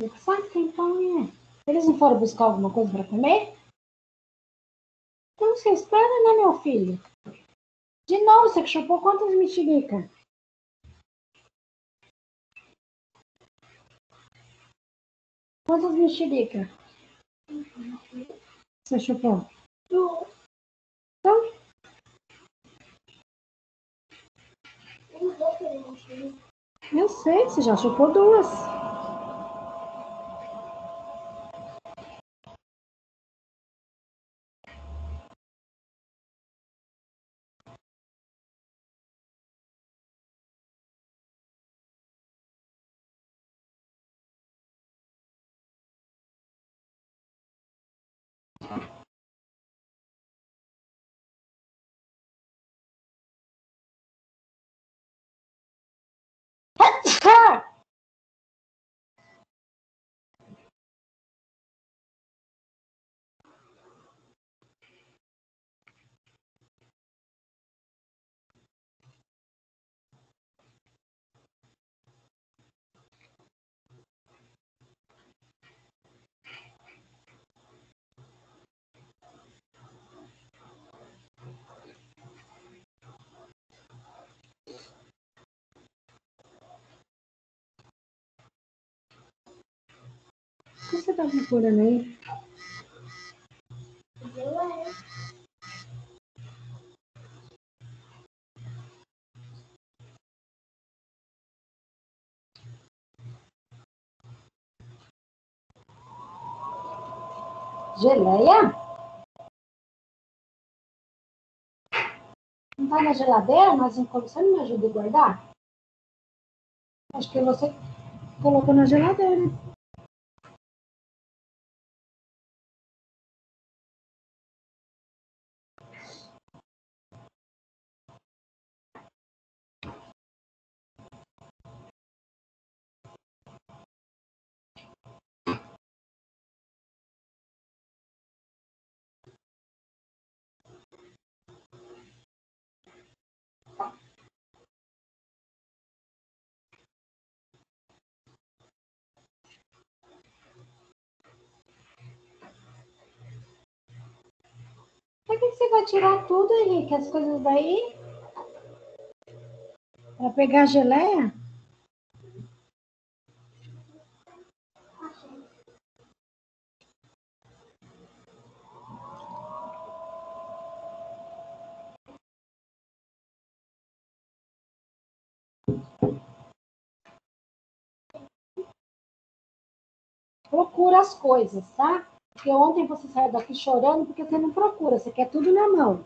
Sabe quem então é? Eles não foram buscar alguma coisa para comer? Então você espera, né, meu filho? De novo, você chupou quantas mexericas? Quantas mexericas? Você chupou? Então? Eu sei, você já chupou duas. O que você tá procurando aí? Geleia? Não tá na geladeira, mas você não me ajuda a guardar? Acho que você colocou na geladeira. Você vai tirar tudo, Henrique? As coisas daí? Para pegar geleia? Procura as coisas, tá? Porque ontem você saiu daqui chorando porque você não procura, você quer tudo na mão.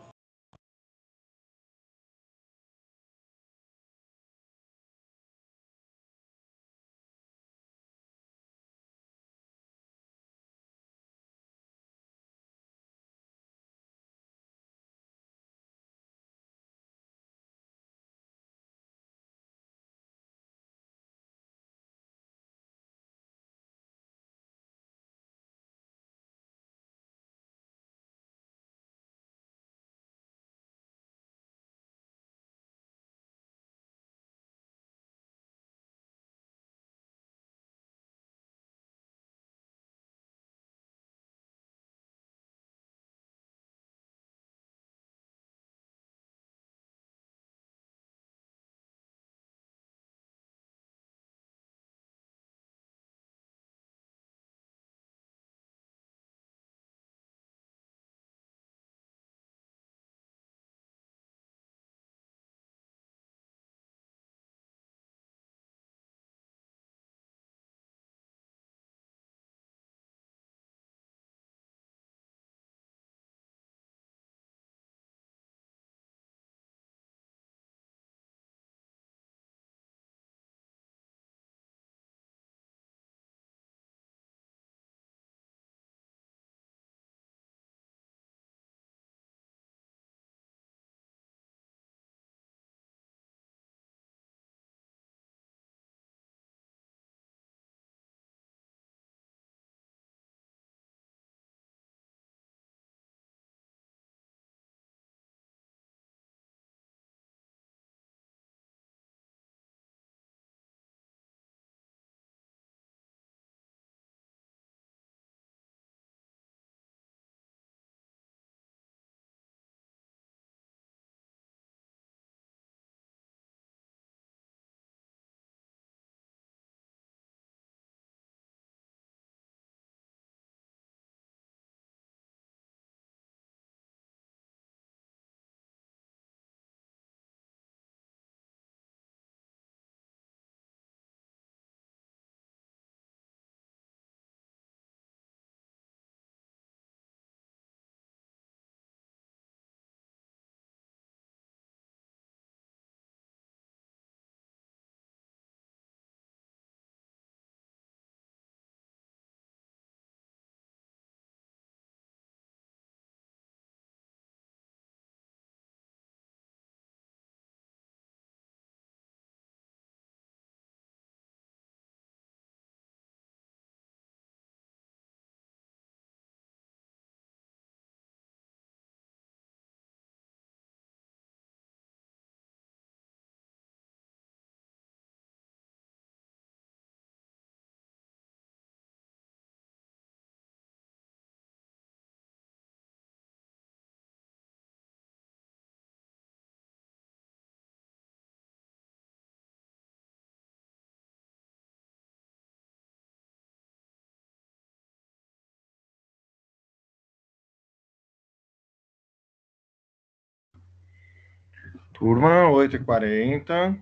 Turma, 8h40.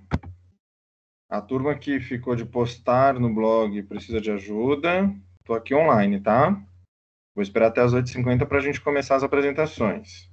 A turma que ficou de postar no blog precisa de ajuda. Estou aqui online, tá? Vou esperar até as 8h50 para a gente começar as apresentações.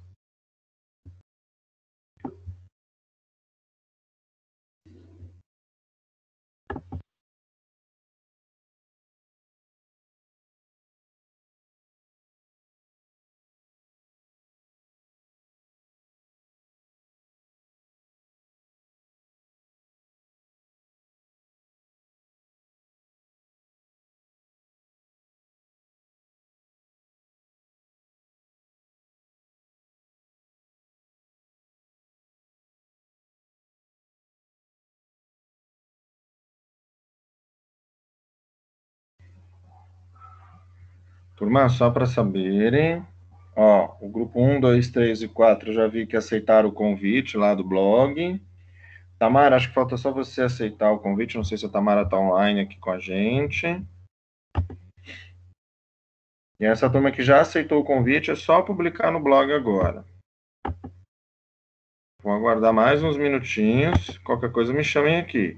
Turma, só para saberem, ó, o grupo 1, 2, 3 e 4 já vi que aceitaram o convite lá do blog. Tamara, acho que falta só você aceitar o convite, não sei se a Tamara está online aqui com a gente. E essa turma que já aceitou o convite é só publicar no blog agora. Vou aguardar mais uns minutinhos, qualquer coisa me chamem aqui.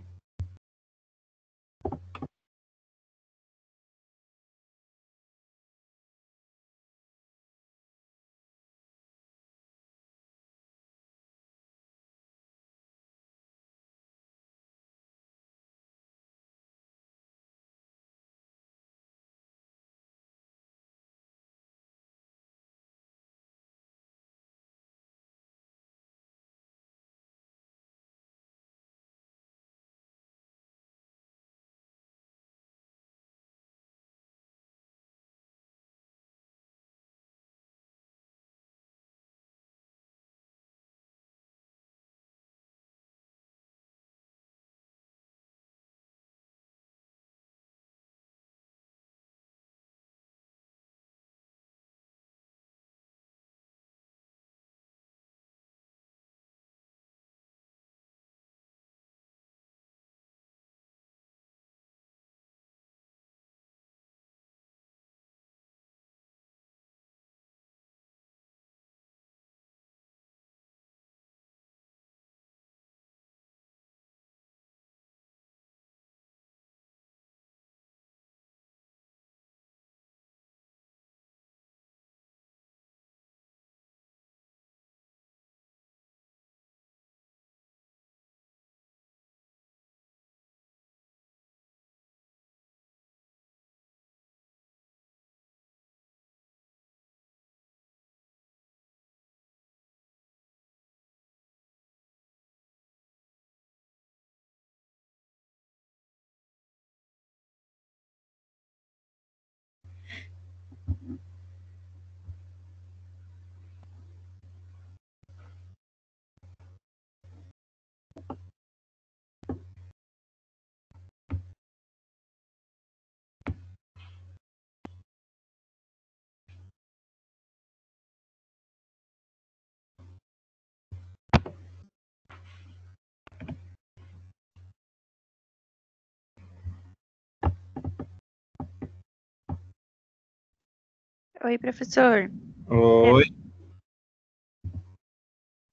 Oi, professor. Oi.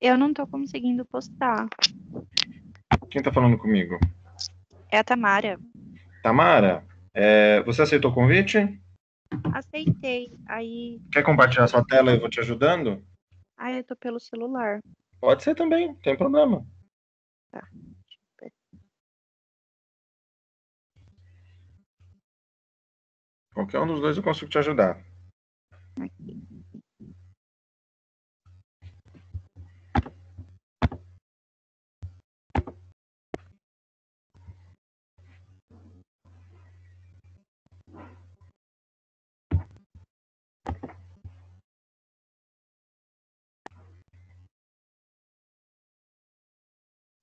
Eu não tô conseguindo postar. Quem está falando comigo? É a Tamara. Tamara, é, você aceitou o convite? Aceitei. Aí. Quer compartilhar sua tela e eu vou te ajudando? Ah, eu tô pelo celular. Pode ser também, não tem problema. Tá. Qualquer um dos dois eu consigo te ajudar. Aqui.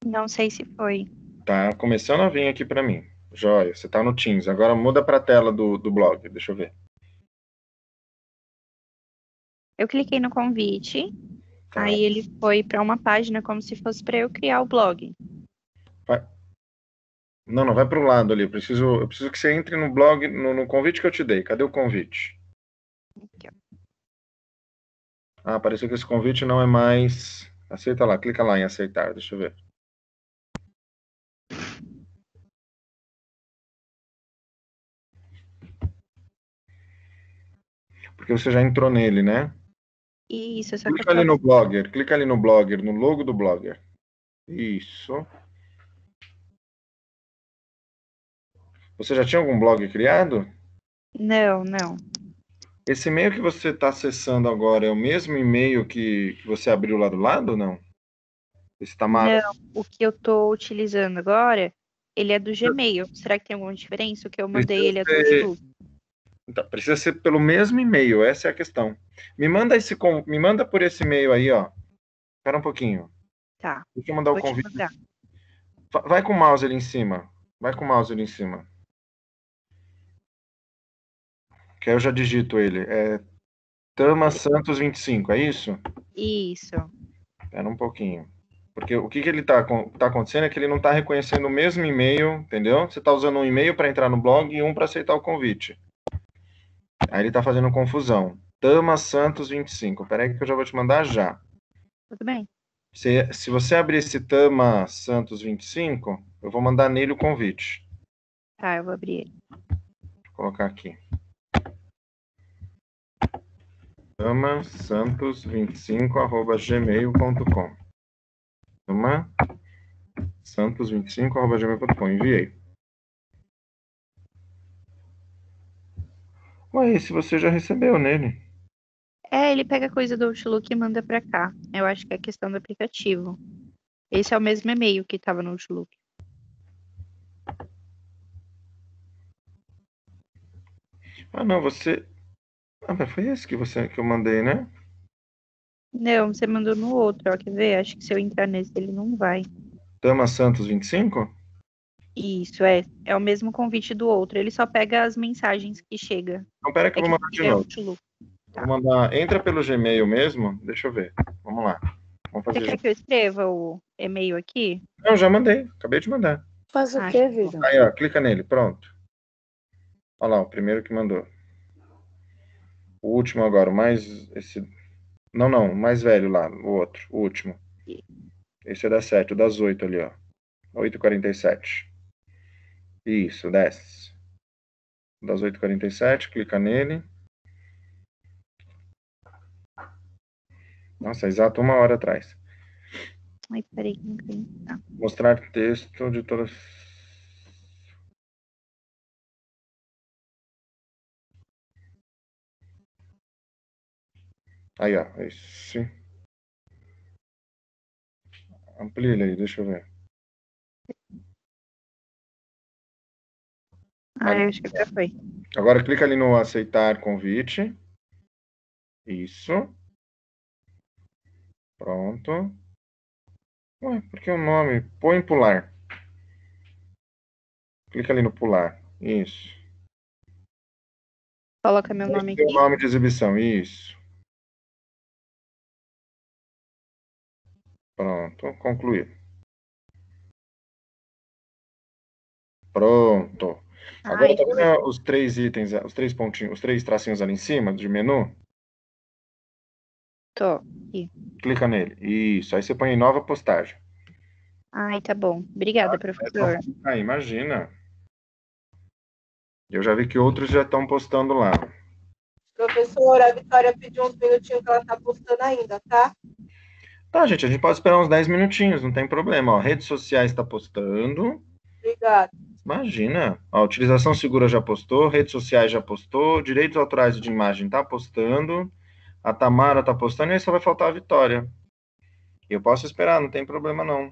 Não sei se foi. Tá começando a vir aqui para mim. Joia, você tá no Teams. Agora muda para a tela do, do blog, deixa eu ver. Eu cliquei no convite, Tá. aí ele foi para uma página como se fosse para eu criar o blog. Vai. Não, não, vai pro lado ali. Eu preciso, eu preciso que você entre no blog, no, no convite que eu te dei. Cadê o convite? Aqui, ó. Ah, apareceu que esse convite não é mais Aceita lá, clica lá em aceitar, deixa eu ver. Porque você já entrou nele, né? Isso, eu Clica ali no blogger, clica ali no blogger, no logo do blogger. Isso. Você já tinha algum blog criado? Não, não. Esse e-mail que você está acessando agora é o mesmo e-mail que, que você abriu lá do lado ou não? Esse Tamara? Não, o que eu tô utilizando agora, ele é do Gmail. Será que tem alguma diferença? O que eu mandei, ele é do Outlook. Então, precisa ser pelo mesmo e-mail, essa é a questão. Me manda esse me manda por esse e-mail aí, ó. Espera um pouquinho. Tá. Deixa eu mandar o Vou te convite. Vai com o mouse ali em cima. Vai com o mouse ali em cima. Que aí eu já digito ele. É Tama Santos 25, é isso? Isso. Espera um pouquinho. Porque o que, que ele tá, com- tá acontecendo é que ele não tá reconhecendo o mesmo e-mail, entendeu? Você tá usando um e-mail para entrar no blog e um para aceitar o convite. Aí ele tá fazendo confusão. Tama Santos 25. Peraí que eu já vou te mandar já. Tudo bem. Se, se você abrir esse Tama Santos 25, eu vou mandar nele o convite. Tá, eu vou abrir ele. Vou colocar aqui. Tama Santos 25 arroba gmail.com. Tama Santos 25 arroba gmail.com. Enviei. Ué, se você já recebeu nele. É, ele pega coisa do Outlook e manda pra cá. Eu acho que é questão do aplicativo. Esse é o mesmo e-mail que tava no Outlook. Ah, não, você. Ah, mas foi esse que, você, que eu mandei, né? Não, você mandou no outro, ó. Quer ver? Acho que se eu entrar nesse, ele não vai. Tama Santos 25? Isso, é. É o mesmo convite do outro. Ele só pega as mensagens que chega. Então, pera que É eu vou mandar de é novo. Outlook. Vou mandar. Entra pelo Gmail mesmo. Deixa eu ver. Vamos lá. Vamos Você fazer. quer que eu escreva o e-mail aqui? Não, já mandei. Acabei de mandar. Faz o Ah, quê, tá vida? Aí, ó, clica nele, pronto. Olha lá, o primeiro que mandou. O último agora, o mais. Esse... Não, não, o mais velho lá, o outro, o último. Esse é das 7, o das 8 ali, ó. 8h47. Isso, desce. Das 8h47, clica nele. Nossa, exato uma hora atrás. Ai, peraí, não tem. Tá. Mostrar texto de todas. Aí, ó. Esse. Amplia ele aí, deixa eu ver. Ah, eu acho que já foi. Agora clica ali no aceitar convite. Isso. Pronto. Ué, por que o nome? Põe pular. Clica ali no pular. Isso. Coloca meu nome Esse aqui. nome de exibição, isso. Pronto, concluir. Pronto. Agora Ai, tá vendo os três itens, os três pontinhos, os três tracinhos ali em cima de menu? tô. Aqui. Clica nele. Isso. Aí você põe em nova postagem. Ai, tá bom. Obrigada, professor. Ah, imagina. Eu já vi que outros já estão postando lá. Professora, a Vitória pediu uns minutinhos que ela tá postando ainda, tá? Tá, gente, a gente pode esperar uns 10 minutinhos, não tem problema. Ó, redes sociais está postando. Obrigada. Imagina. Ó, utilização segura já postou, redes sociais já postou, direitos autorais de imagem tá postando, a Tamara tá postando e aí só vai faltar a Vitória. Eu posso esperar, não tem problema não.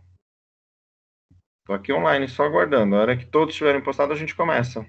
Tô aqui online, só aguardando. A hora que todos tiverem postado, a gente começa.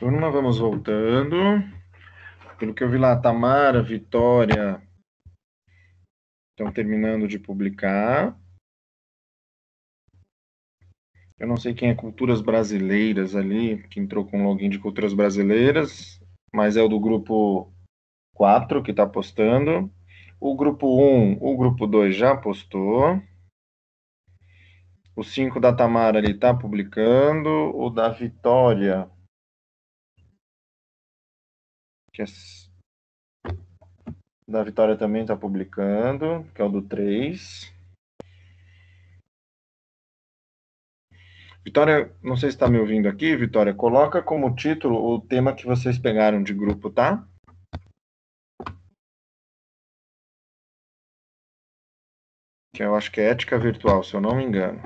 Turma, vamos voltando. Pelo que eu vi lá, Tamara, Vitória estão terminando de publicar. Eu não sei quem é Culturas Brasileiras ali, que entrou com o login de Culturas Brasileiras, mas é o do grupo 4 que está postando. O grupo 1, o grupo 2 já postou. O 5 da Tamara ali está publicando. O da Vitória. Que é... Da Vitória também está publicando, que é o do 3. Vitória, não sei se está me ouvindo aqui, Vitória, coloca como título o tema que vocês pegaram de grupo, tá? Que eu acho que é ética virtual, se eu não me engano.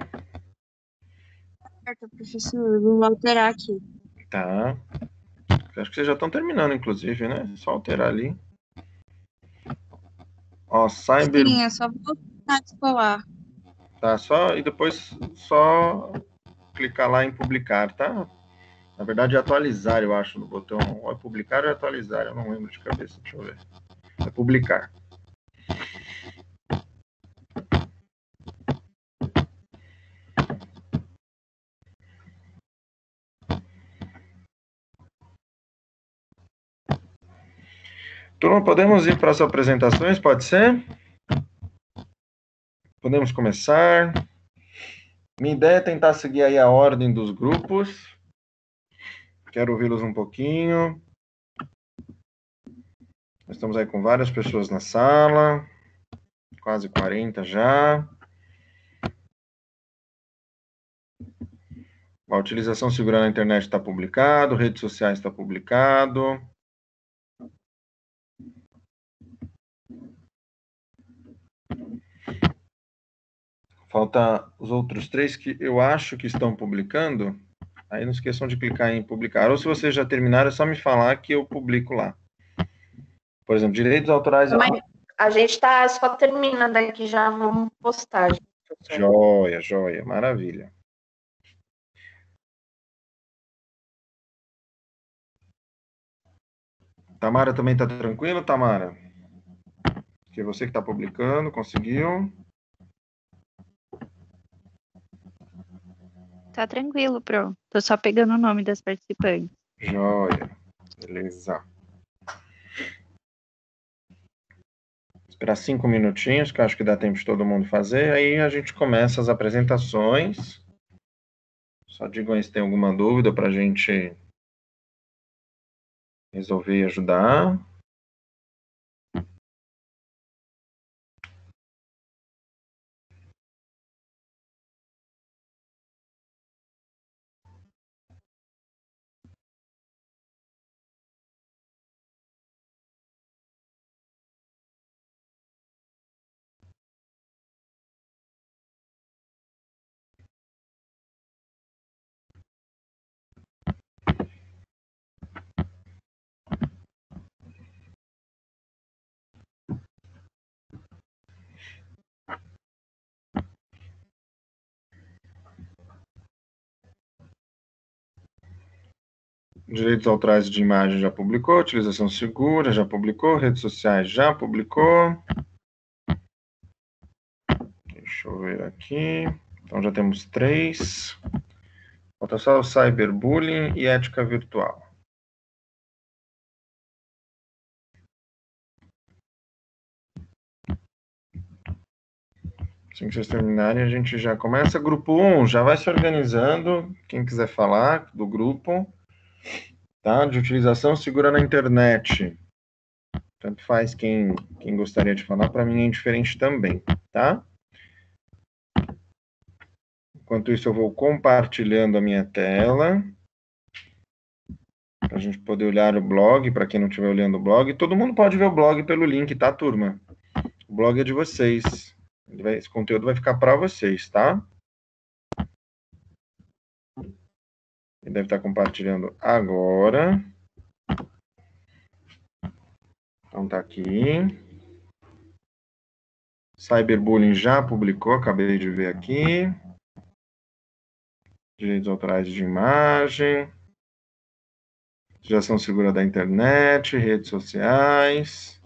Certo, professor, vou alterar aqui. Tá. Acho que vocês já estão terminando, inclusive, né? Só alterar ali. Ó, Cyber. Sim, é só voltar escolar. Tá, só. E depois só clicar lá em publicar, tá? Na verdade é atualizar, eu acho, no botão. Ou é publicar ou é atualizar, eu não lembro de cabeça, deixa eu ver. É publicar. Turma, podemos ir para as apresentações, pode ser? Podemos começar. Minha ideia é tentar seguir aí a ordem dos grupos. Quero ouvi-los um pouquinho. Estamos aí com várias pessoas na sala. Quase 40 já. A utilização segura na internet está publicado, redes sociais está publicado. Falta os outros três que eu acho que estão publicando. Aí não esqueçam de clicar em publicar. Ou se vocês já terminaram, é só me falar que eu publico lá. Por exemplo, direitos autorais. Mas a gente está só terminando aqui, já vamos postar. gente. Joia, joia, maravilha. Tamara também está tranquilo, Tamara? Que você que está publicando, conseguiu? Tá tranquilo, Pro. Tô só pegando o nome das participantes. Joia. Beleza. Esperar cinco minutinhos, que acho que dá tempo de todo mundo fazer. Aí a gente começa as apresentações. Só digam aí se tem alguma dúvida para a gente resolver e ajudar. Direitos autorais de imagem já publicou, utilização segura já publicou, redes sociais já publicou. Deixa eu ver aqui. Então já temos três. Falta só o cyberbullying e ética virtual. Assim que vocês terminarem, a gente já começa. Grupo 1, já vai se organizando. Quem quiser falar do grupo tá? De utilização segura na internet. Tanto faz quem, quem gostaria de falar, para mim é indiferente também, tá? Enquanto isso, eu vou compartilhando a minha tela. Para a gente poder olhar o blog, para quem não estiver olhando o blog. Todo mundo pode ver o blog pelo link, tá, turma? O blog é de vocês. Esse conteúdo vai ficar para vocês, tá? Ele deve estar compartilhando agora. Então tá aqui. Cyberbullying já publicou, acabei de ver aqui. Direitos autorais de imagem. Utilização segura da internet, redes sociais.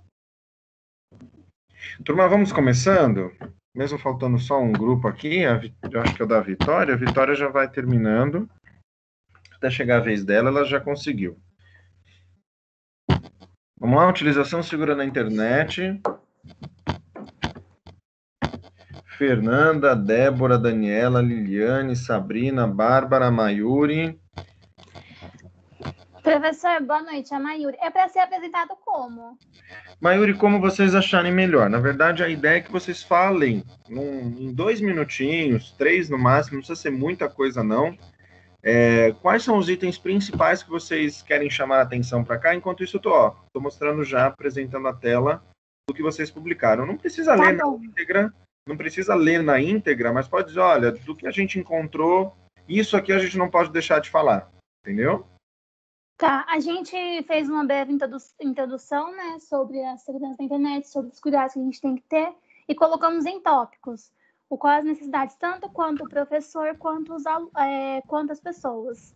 Turma, vamos começando? Mesmo faltando só um grupo aqui, a, acho que é o da Vitória, a Vitória já vai terminando. Até chegar a vez dela, ela já conseguiu. Vamos lá, utilização segura na internet. Fernanda, Débora, Daniela, Liliane, Sabrina, Bárbara, Mayuri. Professor, boa noite. A Mayuri. É para ser apresentado como? Mayuri, como vocês acharem melhor. Na verdade, a ideia é que vocês falem num, em dois minutinhos, três no máximo, não precisa ser muita coisa, não. É, quais são os itens principais que vocês querem chamar a atenção para cá? Enquanto isso, eu tô, tô mostrando já, apresentando a tela do que vocês publicaram. Não precisa Tá ler na íntegra, não precisa ler na íntegra, mas pode dizer, olha, do que a gente encontrou, isso aqui a gente não pode deixar de falar, entendeu? Tá, a gente fez uma breve introdu- introdução, né, sobre a segurança da internet, sobre os cuidados que a gente tem que ter e colocamos em tópicos o qual as necessidades tanto quanto o professor quanto, os, é, quanto as pessoas.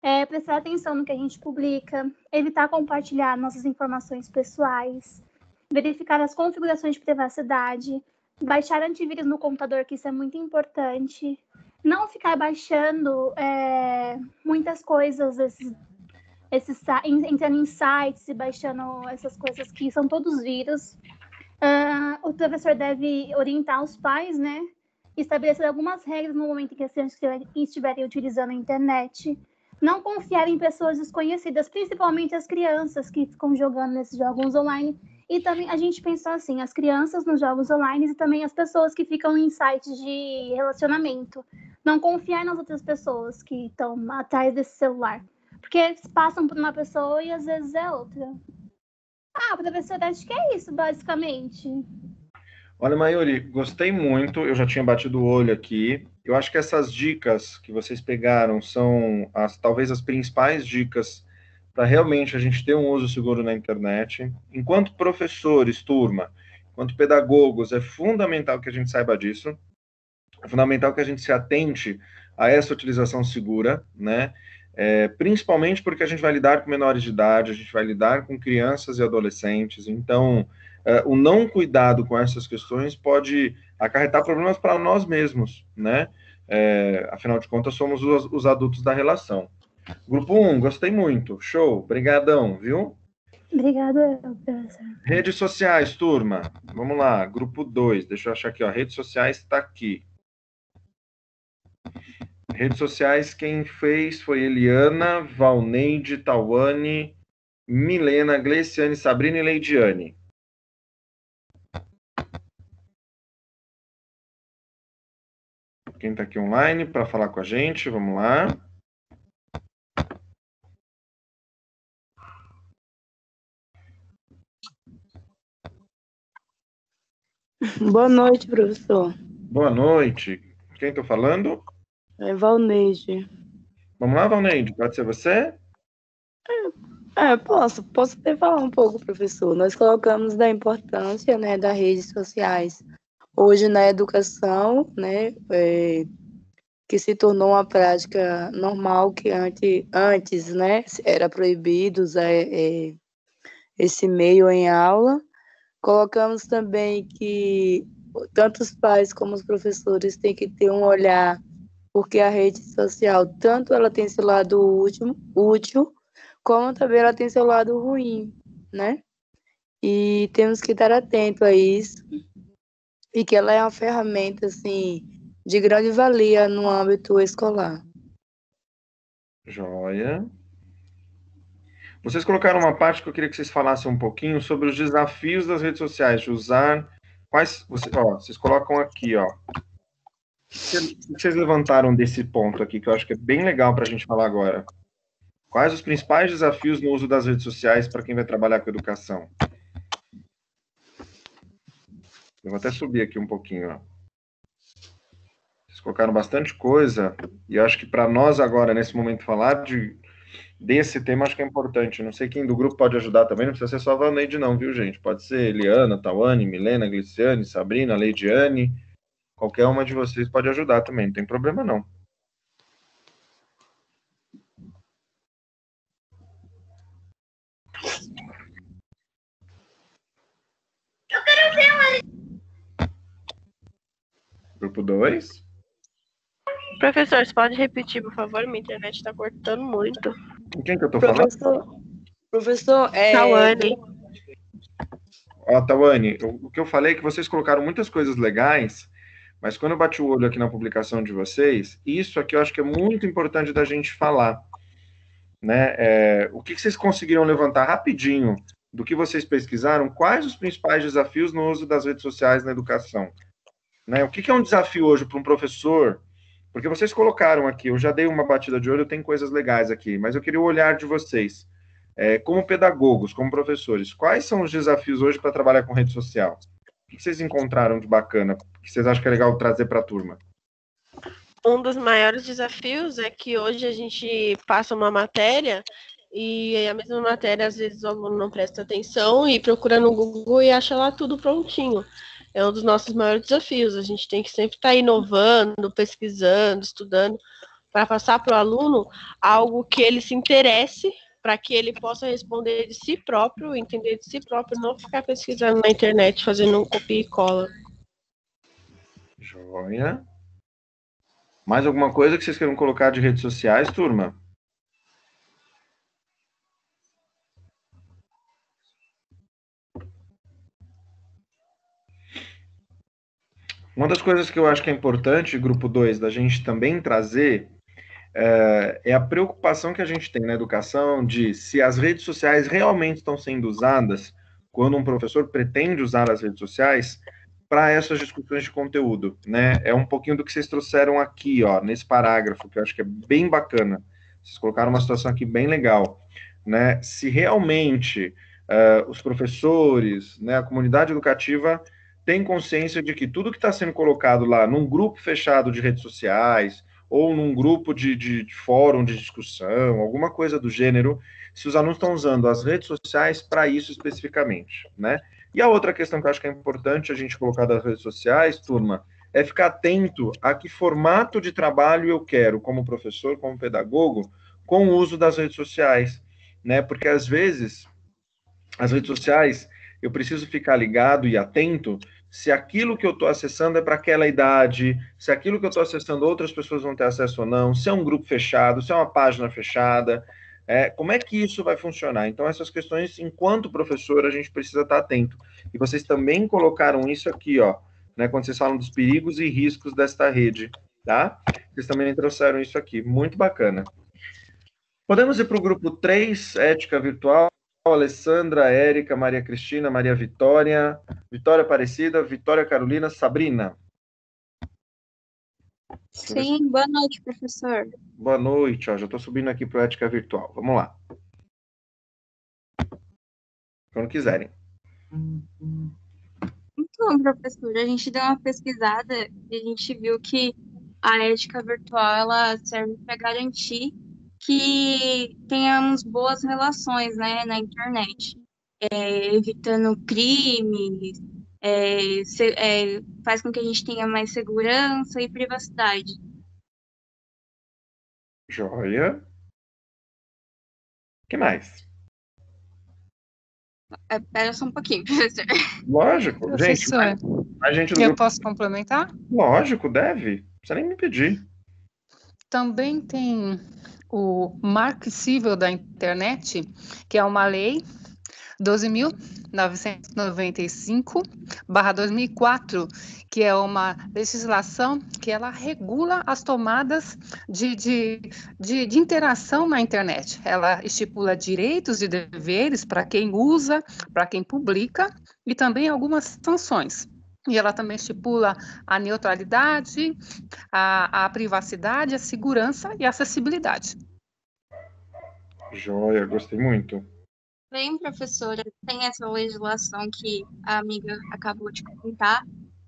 É, prestar atenção no que a gente publica, evitar compartilhar nossas informações pessoais, verificar as configurações de privacidade, baixar antivírus no computador, que isso é muito importante, não ficar baixando é, muitas coisas, esses esses, entrando em sites e baixando essas coisas que são todos vírus. Ah, o professor deve orientar os pais, né? Estabelecer algumas regras no momento em que as crianças estiverem- utilizando a internet. Não confiar em pessoas desconhecidas, principalmente as crianças que ficam jogando nesses jogos online. E também a gente pensou assim, as crianças nos jogos online e também as pessoas que ficam em sites de relacionamento. Não confiar nas outras pessoas que estão atrás desse celular. Porque passam por uma pessoa e às vezes é outra. Ah, professor, acho que é isso, basicamente. Olha, Mayuri, gostei muito. Eu já tinha batido o olho aqui. Eu acho que essas dicas que vocês pegaram são as talvez as principais dicas para realmente a gente ter um uso seguro na internet. Enquanto professores, turma, enquanto pedagogos, é fundamental que a gente saiba disso. É fundamental que a gente se atente a essa utilização segura, né? É, principalmente porque a gente vai lidar com menores de idade, a gente vai lidar com crianças e adolescentes, então é, o não cuidado com essas questões pode acarretar problemas para nós mesmos, né? É, afinal de contas, somos os, os adultos da relação. Grupo 1, gostei muito, show, brigadão, viu? Obrigada, professor. Redes sociais, turma, vamos lá, grupo 2, deixa eu achar aqui, ó, redes sociais está aqui. Redes sociais, quem fez foi Eliana, Valneide, Tawane, Milena, Gleciane, Sabrina e Leidiane. Quem está aqui online para falar com a gente, vamos lá. Boa noite, professor. Boa noite. Quem estou falando? É Valneide. Vamos lá, Valneide, pode ser você? É, posso, posso até falar um pouco, professor. Nós colocamos da importância, né, das redes sociais hoje na educação, né, é, que se tornou uma prática normal que antes, antes né, era proibido usar é, esse meio em aula. Colocamos também que tanto os pais como os professores têm que ter um olhar, porque a rede social, tanto ela tem seu lado útil, útil como também ela tem seu lado ruim, né? E temos que estar atento a isso, e que ela é uma ferramenta, assim, de grande valia no âmbito escolar. Joia. Vocês colocaram uma parte que eu queria que vocês falassem um pouquinho sobre os desafios das redes sociais, de usar. Quais. Ó, vocês colocam aqui, ó. Vocês levantaram desse ponto aqui, que eu acho que é bem legal para a gente falar agora? Quais os principais desafios no uso das redes sociais para quem vai trabalhar com educação? Eu vou até subir aqui um pouquinho, ó. Vocês colocaram bastante coisa, e eu acho que para nós agora, nesse momento, falar de, desse tema, acho que é importante. Não sei quem do grupo pode ajudar também, não precisa ser só a Valneide não, viu, gente? Pode ser Eliana, Tawane, Milena, Gliciane, Sabrina, Leidiane, Qualquer uma de vocês pode ajudar também, não tem problema não. Eu quero ver uma... Grupo 2? Professor, você pode repetir, por favor? Minha internet está cortando muito. Com quem que eu tô professor, falando? Professor, é... Tawane. Ó, Tawane, o que eu falei é que vocês colocaram muitas coisas legais mas quando eu bati o olho aqui na publicação de vocês, isso aqui eu acho que é muito importante da gente falar. Né? É, o que, vocês conseguiram levantar rapidinho do que vocês pesquisaram? Quais os principais desafios no uso das redes sociais na educação? Né? O que, que é um desafio hoje para um professor? Porque vocês colocaram aqui, eu já dei uma batida de olho, tem coisas legais aqui, mas eu queria o olhar de vocês. É, como pedagogos, como professores, quais são os desafios hoje para trabalhar com rede social? O que vocês encontraram de bacana? que vocês acham que é legal trazer para a turma? Um dos maiores desafios é que hoje a gente passa uma matéria e a mesma matéria, às vezes, o aluno não presta atenção e procura no Google e acha lá tudo prontinho. É um dos nossos maiores desafios. A gente tem que sempre estar tá inovando, pesquisando, estudando, para passar para o aluno algo que ele se interesse, para que ele possa responder de si próprio, entender de si próprio, não ficar pesquisando na internet, fazendo um copia e cola. Joia. Mais alguma coisa que vocês queiram colocar de redes sociais, turma? Uma das coisas que eu acho que é importante, grupo 2, da gente também trazer é, é, a preocupação que a gente tem na educação de se as redes sociais realmente estão sendo usadas quando um professor pretende usar as redes sociais para essas discussões de conteúdo, né? É um pouquinho do que vocês trouxeram aqui, ó, nesse parágrafo, que eu acho que é bem bacana. Vocês colocaram uma situação aqui bem legal, né? Se realmente uh, os professores, né, a comunidade educativa tem consciência de que tudo que está sendo colocado lá num grupo fechado de redes sociais ou num grupo de, de, de fórum de discussão, alguma coisa do gênero, se os alunos estão usando as redes sociais para isso especificamente, né? E a outra questão que eu acho que é importante a gente colocar das redes sociais, turma, é ficar atento a que formato de trabalho eu quero como professor, como pedagogo, com o uso das redes sociais, né? Porque às vezes as redes sociais eu preciso ficar ligado e atento se aquilo que eu estou acessando é para aquela idade, se aquilo que eu estou acessando outras pessoas vão ter acesso ou não, se é um grupo fechado, se é uma página fechada, é, como é que isso vai funcionar? Então, essas questões, enquanto professor, a gente precisa estar atento. E vocês também colocaram isso aqui, ó, né, quando vocês falam dos perigos e riscos desta rede, tá? Vocês também trouxeram isso aqui, muito bacana. Podemos ir para o grupo 3, Ética Virtual. Alessandra, Érica, Maria Cristina, Maria Vitória, Vitória Aparecida, Vitória Carolina, Sabrina. Sim, boa noite, professor. Boa noite, ó, já estou subindo aqui para Ética Virtual. Vamos lá. Quando quiserem. Então, professor, a gente deu uma pesquisada e a gente viu que a ética virtual ela serve para garantir que tenhamos boas relações né, na internet, é, evitando crimes, é, se, é, faz com que a gente tenha mais segurança e privacidade. Joia. O que mais? Espera só um pouquinho, professor. Lógico, professor, gente. A gente eu posso complementar? Lógico, deve. Não precisa nem me pedir. Também tem o Marco Civil da Internet, que é uma lei 12.995/2004, que é uma legislação que ela regula as tomadas de, de, de, de interação na internet. Ela estipula direitos e deveres para quem usa, para quem publica e também algumas sanções. E ela também estipula a neutralidade, a, a privacidade, a segurança e a acessibilidade. Joia, gostei muito. Bem, professora, tem essa legislação que a amiga acabou de comentar,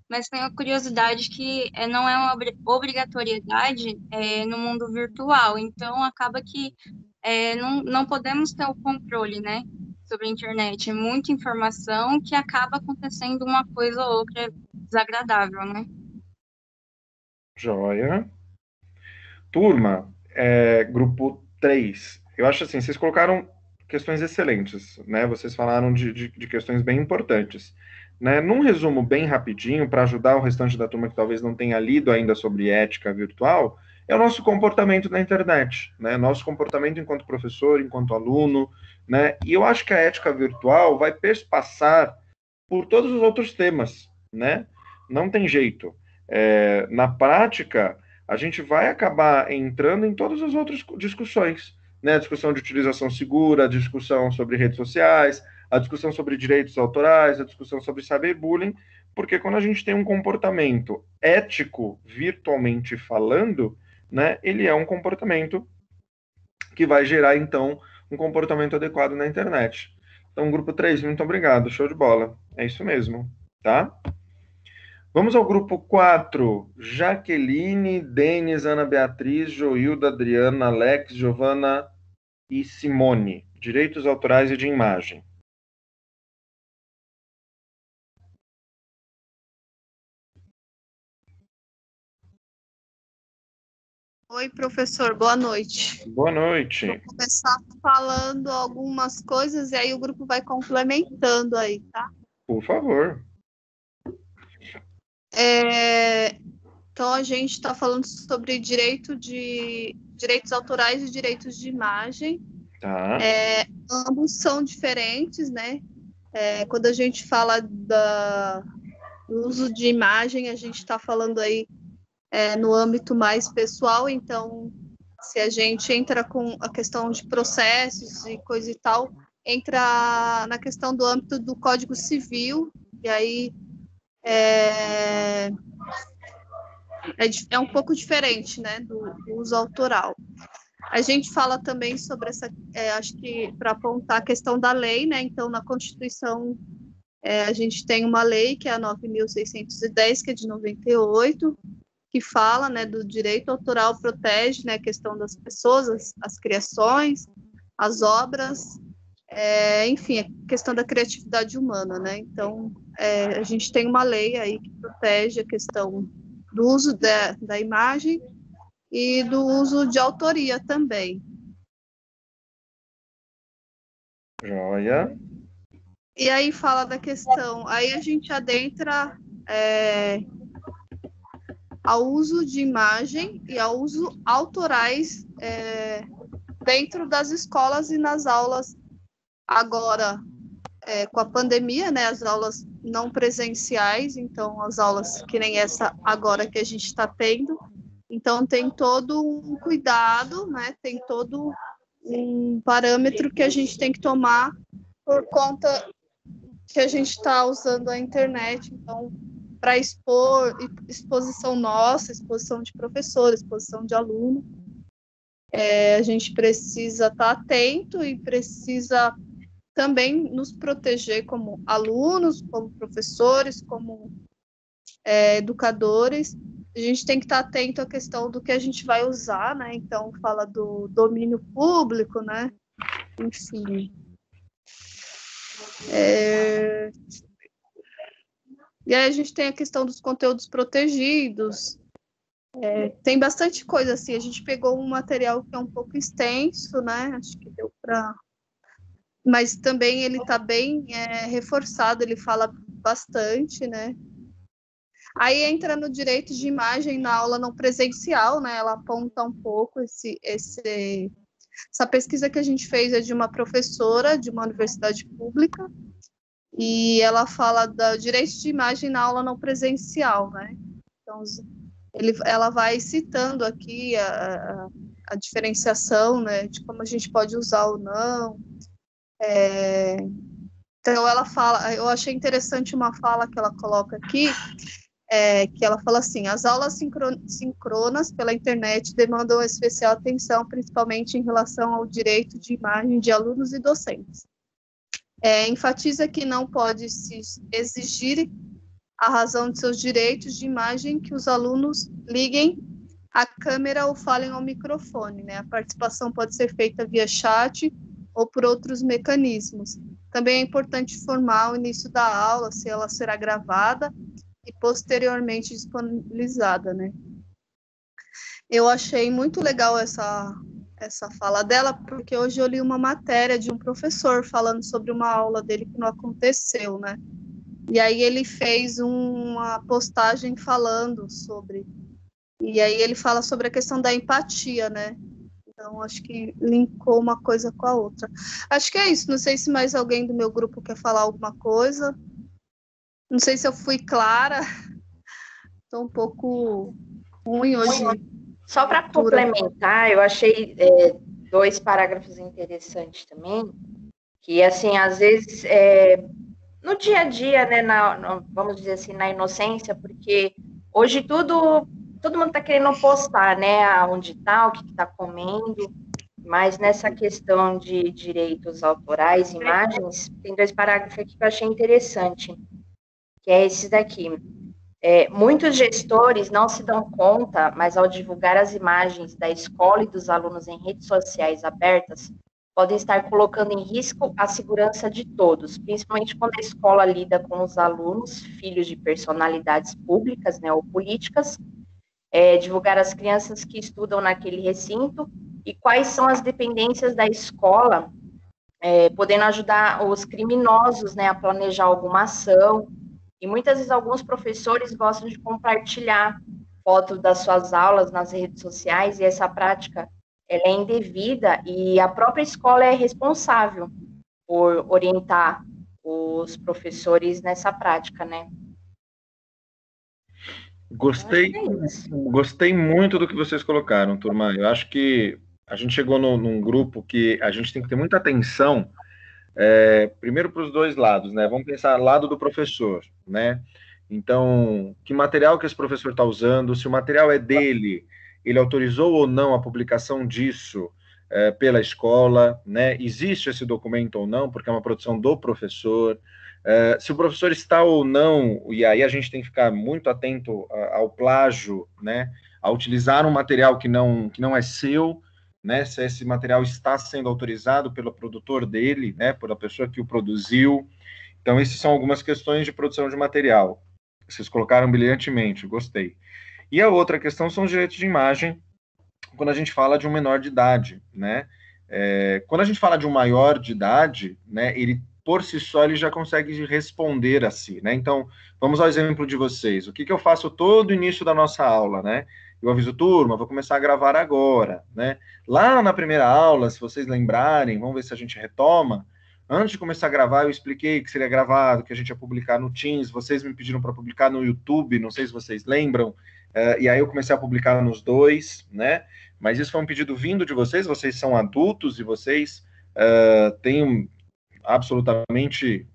mas tenho a curiosidade que é, não é uma obrigatoriedade é, no mundo virtual, então acaba que é, não, não podemos ter o controle, né, sobre a internet. É muita informação que acaba acontecendo uma coisa ou outra desagradável, né? Joia. Turma, é, grupo 3. Eu acho assim, vocês colocaram questões excelentes, né? Vocês falaram de, de, de questões bem importantes. né, num resumo bem rapidinho, para ajudar o restante da turma que talvez não tenha lido ainda sobre ética virtual, é o nosso comportamento na internet, né? Nosso comportamento enquanto professor, enquanto aluno, né? E eu acho que a ética virtual vai perspassar por todos os outros temas, né? Não tem jeito. É, na prática, a gente vai acabar entrando em todas as outras discussões, né? A discussão de utilização segura, a discussão sobre redes sociais, a discussão sobre direitos autorais, a discussão sobre cyberbullying, porque quando a gente tem um comportamento ético, virtualmente falando, né, ele é um comportamento que vai gerar, então, um comportamento adequado na internet. Então, grupo 3, muito obrigado, show de bola. É isso mesmo, tá? Vamos ao grupo 4. Jaqueline, Denis, Ana Beatriz, Joilda, Adriana, Alex, Giovana e Simone. Direitos autorais e de imagem. Oi, professor, boa noite. Boa noite. Vou começar falando algumas coisas e aí o grupo vai complementando aí, tá? Por favor. É, então a gente está falando sobre direito de direitos autorais e direitos de imagem. Tá. É, ambos são diferentes, né? É, quando a gente fala da, do uso de imagem, a gente está falando aí é, no âmbito mais pessoal, então, se a gente entra com a questão de processos e coisa e tal, entra na questão do âmbito do Código Civil, e aí é, é, é um pouco diferente, né, do, do, uso autoral. A gente fala também sobre essa, é, acho que para apontar a questão da lei, né, então na Constituição é, a gente tem uma lei que é a 9.610, que é de 98, que fala né, do direito autoral, protege né, a questão das pessoas, as, as criações, as obras, é, enfim, a questão da criatividade humana. Né? Então, é, a gente tem uma lei aí que protege a questão do uso da, da imagem e do uso de autoria também. Joia. E aí fala da questão, aí a gente adentra é, ao uso de imagem e ao uso autorais é, dentro das escolas e nas aulas. Agora, é, com a pandemia, né, as aulas não presenciais, então as aulas que nem essa agora que a gente está tendo. Então tem todo um cuidado, né, tem todo um parâmetro que a gente tem que tomar por conta que a gente está usando a internet. Então, para expor, exposição nossa, exposição de professor, exposição de aluno. É, a gente precisa estar tá atento e precisa também nos proteger como alunos, como professores, como é, educadores. A gente tem que estar tá atento à questão do que a gente vai usar, né? Então, fala do domínio público, né? Enfim. É, e aí a gente tem a questão dos conteúdos protegidos. É, tem bastante coisa assim. A gente pegou um material que é um pouco extenso, né? Acho que deu para. Mas também ele está bem é, reforçado, ele fala bastante, né? Aí entra no direito de imagem na aula não presencial, né? Ela aponta um pouco esse, esse, essa pesquisa que a gente fez é de uma professora de uma universidade pública e ela fala do direito de imagem na aula não presencial, né? Então, ele, ela vai citando aqui a, a, a, diferenciação, né, de como a gente pode usar ou não. É, então, ela fala, eu achei interessante uma fala que ela coloca aqui, é, que ela fala assim: as aulas sincronas pela internet demandam especial atenção, principalmente em relação ao direito de imagem de alunos e docentes. É, enfatiza que não pode se exigir a razão de seus direitos de imagem que os alunos liguem a câmera ou falem ao microfone. Né? A participação pode ser feita via chat ou por outros mecanismos. Também é importante informar o início da aula, se ela será gravada e posteriormente disponibilizada. Né? Eu achei muito legal essa essa fala dela, porque hoje eu li uma matéria de um professor falando sobre uma aula dele que não aconteceu, né? E aí ele fez uma postagem falando sobre. E aí ele fala sobre a questão da empatia, né? Então acho que linkou uma coisa com a outra. Acho que é isso. Não sei se mais alguém do meu grupo quer falar alguma coisa. Não sei se eu fui clara. Estou um pouco ruim hoje. Só para complementar, eu achei é, dois parágrafos interessantes também, que assim, às vezes é, no dia a dia, né, na, no, vamos dizer assim, na inocência, porque hoje tudo, todo mundo está querendo postar, né, onde está, o que está comendo, mas nessa questão de direitos autorais, imagens, tem dois parágrafos aqui que eu achei interessante, que é esse daqui. É, muitos gestores não se dão conta, mas ao divulgar as imagens da escola e dos alunos em redes sociais abertas, podem estar colocando em risco a segurança de todos, principalmente quando a escola lida com os alunos, filhos de personalidades públicas né, ou políticas, é, divulgar as crianças que estudam naquele recinto e quais são as dependências da escola, é, podendo ajudar os criminosos né, a planejar alguma ação e muitas vezes alguns professores gostam de compartilhar fotos das suas aulas nas redes sociais e essa prática ela é indevida e a própria escola é responsável por orientar os professores nessa prática, né? Gostei, é gostei muito do que vocês colocaram, turma. Eu acho que a gente chegou no, num grupo que a gente tem que ter muita atenção é, primeiro para os dois lados, né? Vamos pensar lado do professor, né? Então, que material que esse professor está usando, se o material é dele, ele autorizou ou não a publicação disso é, pela escola, né? Existe esse documento ou não, porque é uma produção do professor. É, se o professor está ou não, e aí a gente tem que ficar muito atento ao plágio, né? A utilizar um material que não, que não é seu, né, se esse material está sendo autorizado pelo produtor dele, né, pela pessoa que o produziu. Então, essas são algumas questões de produção de material. Vocês colocaram brilhantemente, gostei. E a outra questão são os direitos de imagem, quando a gente fala de um menor de idade, né? É, quando a gente fala de um maior de idade, né, ele por si só ele já consegue responder a si, né? Então, vamos ao exemplo de vocês. O que, que eu faço todo início da nossa aula, né? Eu aviso, turma, vou começar a gravar agora, né? Lá na primeira aula, se vocês lembrarem, vamos ver se a gente retoma. Antes de começar a gravar, eu expliquei que seria gravado, que a gente ia publicar no Teams. Vocês me pediram para publicar no YouTube, não sei se vocês lembram. Uh, e aí eu comecei a publicar nos dois, né? Mas isso foi um pedido vindo de vocês. Vocês são adultos e vocês uh, têm absolutamente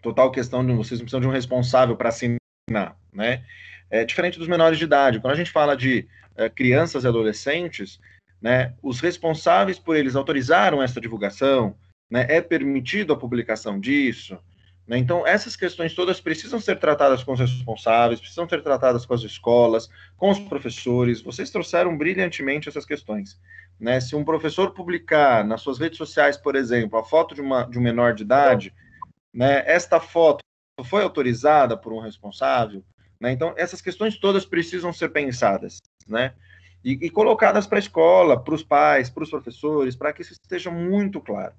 total questão de vocês precisam de um responsável para assinar, né? É diferente dos menores de idade. Quando a gente fala de é, crianças e adolescentes, né, os responsáveis por eles autorizaram essa divulgação, né, é permitido a publicação disso. Né, então, essas questões todas precisam ser tratadas com os responsáveis, precisam ser tratadas com as escolas, com os professores. Vocês trouxeram brilhantemente essas questões. Né? Se um professor publicar nas suas redes sociais, por exemplo, a foto de, uma, de um menor de idade, né, esta foto foi autorizada por um responsável, né? Então, essas questões todas precisam ser pensadas, né? E, e colocadas para a escola, para os pais, para os professores, para que isso esteja muito claro.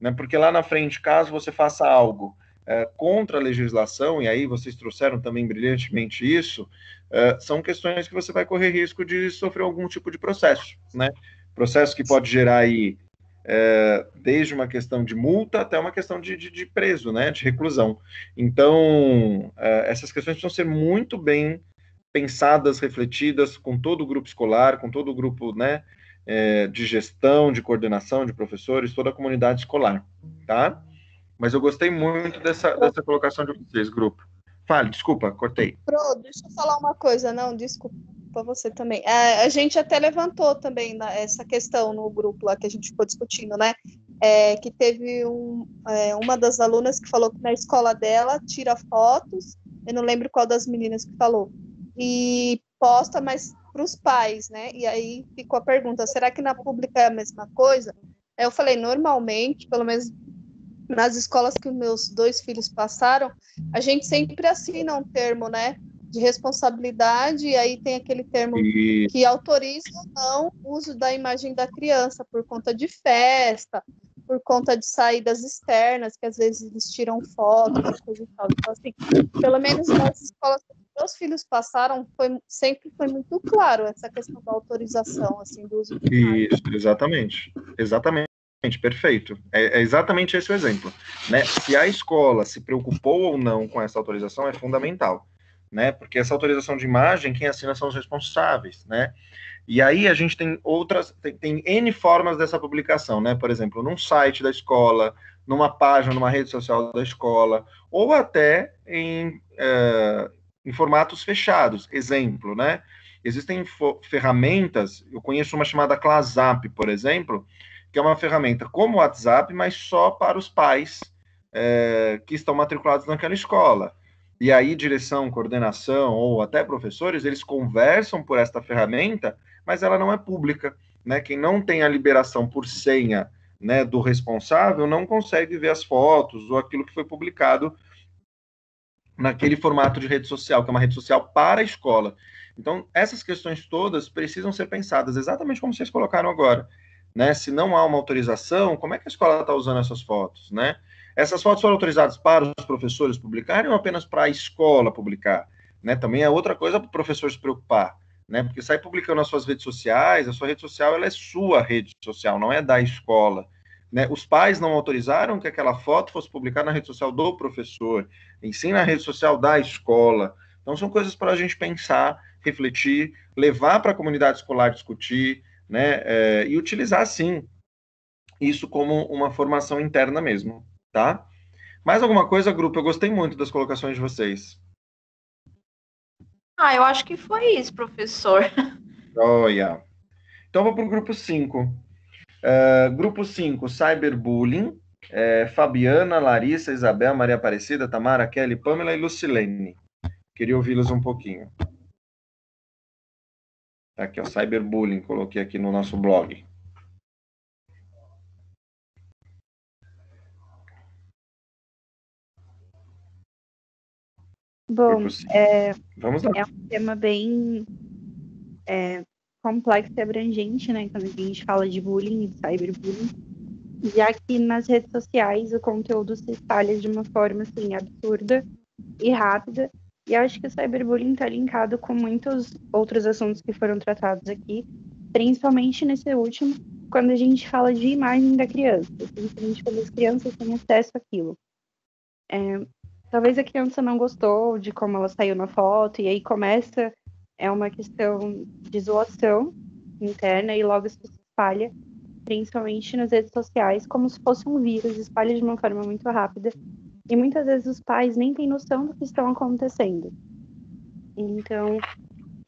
Né? Porque lá na frente, caso você faça algo é, contra a legislação, e aí vocês trouxeram também brilhantemente isso, é, são questões que você vai correr risco de sofrer algum tipo de processo, né? Processo que pode gerar aí é, desde uma questão de multa até uma questão de, de, de preso, né, de reclusão. Então, é, essas questões precisam ser muito bem pensadas, refletidas com todo o grupo escolar, com todo o grupo, né, é, de gestão, de coordenação, de professores, toda a comunidade escolar, tá? Mas eu gostei muito dessa, dessa colocação de vocês, grupo. Fale, desculpa, cortei. Pro, deixa eu falar uma coisa, não, desculpa para você também. É, a gente até levantou também na, essa questão no grupo lá que a gente ficou discutindo, né? É, que teve um, é, uma das alunas que falou que na escola dela tira fotos, eu não lembro qual das meninas que falou, e posta, mas para os pais, né? E aí ficou a pergunta: será que na pública é a mesma coisa? Eu falei, normalmente, pelo menos nas escolas que meus dois filhos passaram, a gente sempre assina um termo, né? De responsabilidade, e aí tem aquele termo que autoriza ou não o uso da imagem da criança por conta de festa, por conta de saídas externas, que às vezes eles tiram fotos, coisa e tal. Então, assim, pelo menos nas escolas que meus filhos passaram, foi, sempre foi muito claro essa questão da autorização, assim, do uso Isso, exatamente. Exatamente, perfeito. É, é exatamente esse o exemplo. Né? Se a escola se preocupou ou não com essa autorização é fundamental, né? Porque essa autorização de imagem, quem assina são os responsáveis, né? E aí a gente tem outras, tem, tem N formas dessa publicação, né? Por exemplo, num site da escola, numa página, numa rede social da escola, ou até em, é, em formatos fechados. Exemplo, né? Existem ferramentas, eu conheço uma chamada ClassApp, por exemplo, que é uma ferramenta como o WhatsApp, mas só para os pais é, que estão matriculados naquela escola. E aí, direção, coordenação ou até professores, eles conversam por esta ferramenta mas ela não é pública. Né? Quem não tem a liberação por senha né, do responsável não consegue ver as fotos ou aquilo que foi publicado naquele formato de rede social, que é uma rede social para a escola. Então, essas questões todas precisam ser pensadas exatamente como vocês colocaram agora. Né? Se não há uma autorização, como é que a escola está usando essas fotos? Né? Essas fotos foram autorizadas para os professores publicarem ou apenas para a escola publicar? Né? Também é outra coisa para o professor se preocupar né? Porque sai publicando nas suas redes sociais, a sua rede social ela é sua rede social, não é da escola. Né? Os pais não autorizaram que aquela foto fosse publicada na rede social do professor, em sim na rede social da escola. Então são coisas para a gente pensar, refletir, levar para a comunidade escolar discutir, né? É, e utilizar sim isso como uma formação interna mesmo, tá? Mais alguma coisa, grupo? Eu gostei muito das colocações de vocês. Ah, eu acho que foi isso, professor. Olha. Então vou para o grupo 5. Uh, grupo 5, cyberbullying. É, Fabiana, Larissa, Isabel, Maria Aparecida, Tamara, Kelly, Pamela e Lucilene. Queria ouvi-los um pouquinho. Tá aqui, ó, cyberbullying, coloquei aqui no nosso blog. Bom, é, Vamos lá. é um tema bem é, complexo e abrangente, né? Quando a gente fala de bullying e cyberbullying. Já que nas redes sociais o conteúdo se espalha de uma forma assim absurda e rápida. E acho que o cyberbullying está linkado com muitos outros assuntos que foram tratados aqui, principalmente nesse último, quando a gente fala de imagem da criança, principalmente quando as crianças têm acesso àquilo. É, talvez a criança não gostou de como ela saiu na foto, e aí começa, é uma questão de zoação interna e logo se espalha, principalmente nas redes sociais, como se fosse um vírus, espalha de uma forma muito rápida. E muitas vezes os pais nem têm noção do que estão acontecendo. Então,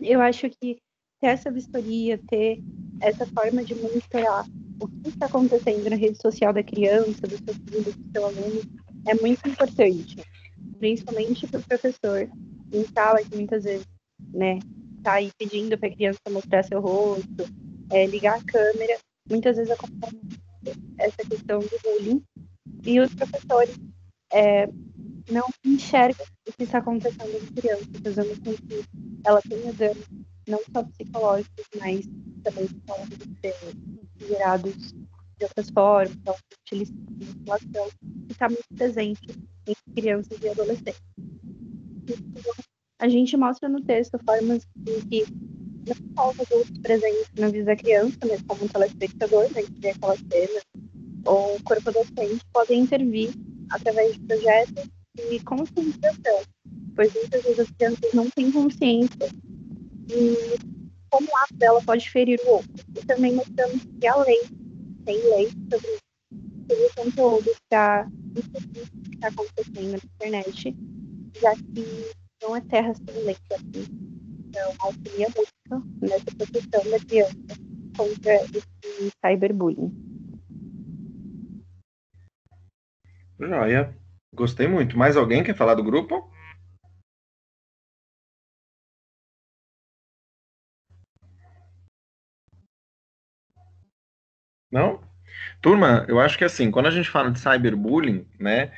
eu acho que ter essa vistoria, ter essa forma de monitorar o que está acontecendo na rede social da criança, do seu filho, do seu aluno, é muito importante principalmente para o professor em sala, que muitas vezes, né, tá aí pedindo para a criança mostrar seu rosto, é, ligar a câmera, muitas vezes acontece essa questão do bullying, e os professores é, não enxergam o que está acontecendo com a criança, fazendo com que ela tenha danos, não só psicológicos, mas também psicológicos gerados de outras formas, então, utilização, que está muito presente em crianças e adolescentes. A gente mostra no texto formas em que não só os adultos presentes na vida da criança, mas como um telespectador, né, que vê aquela cena, ou o corpo docente, podem intervir através de projetos de conscientização, pois muitas vezes as crianças não têm consciência de como o ato dela pode ferir o outro. E também mostramos que a lei tem lei sobre, o conteúdo para que está acontecendo na internet, já que não é terra sem lei aqui. Então, auxilia muito nessa proteção da criança contra esse cyberbullying. Joia. Gostei muito. Mais alguém quer falar do grupo? Não? Turma, eu acho que assim, quando a gente fala de cyberbullying, né,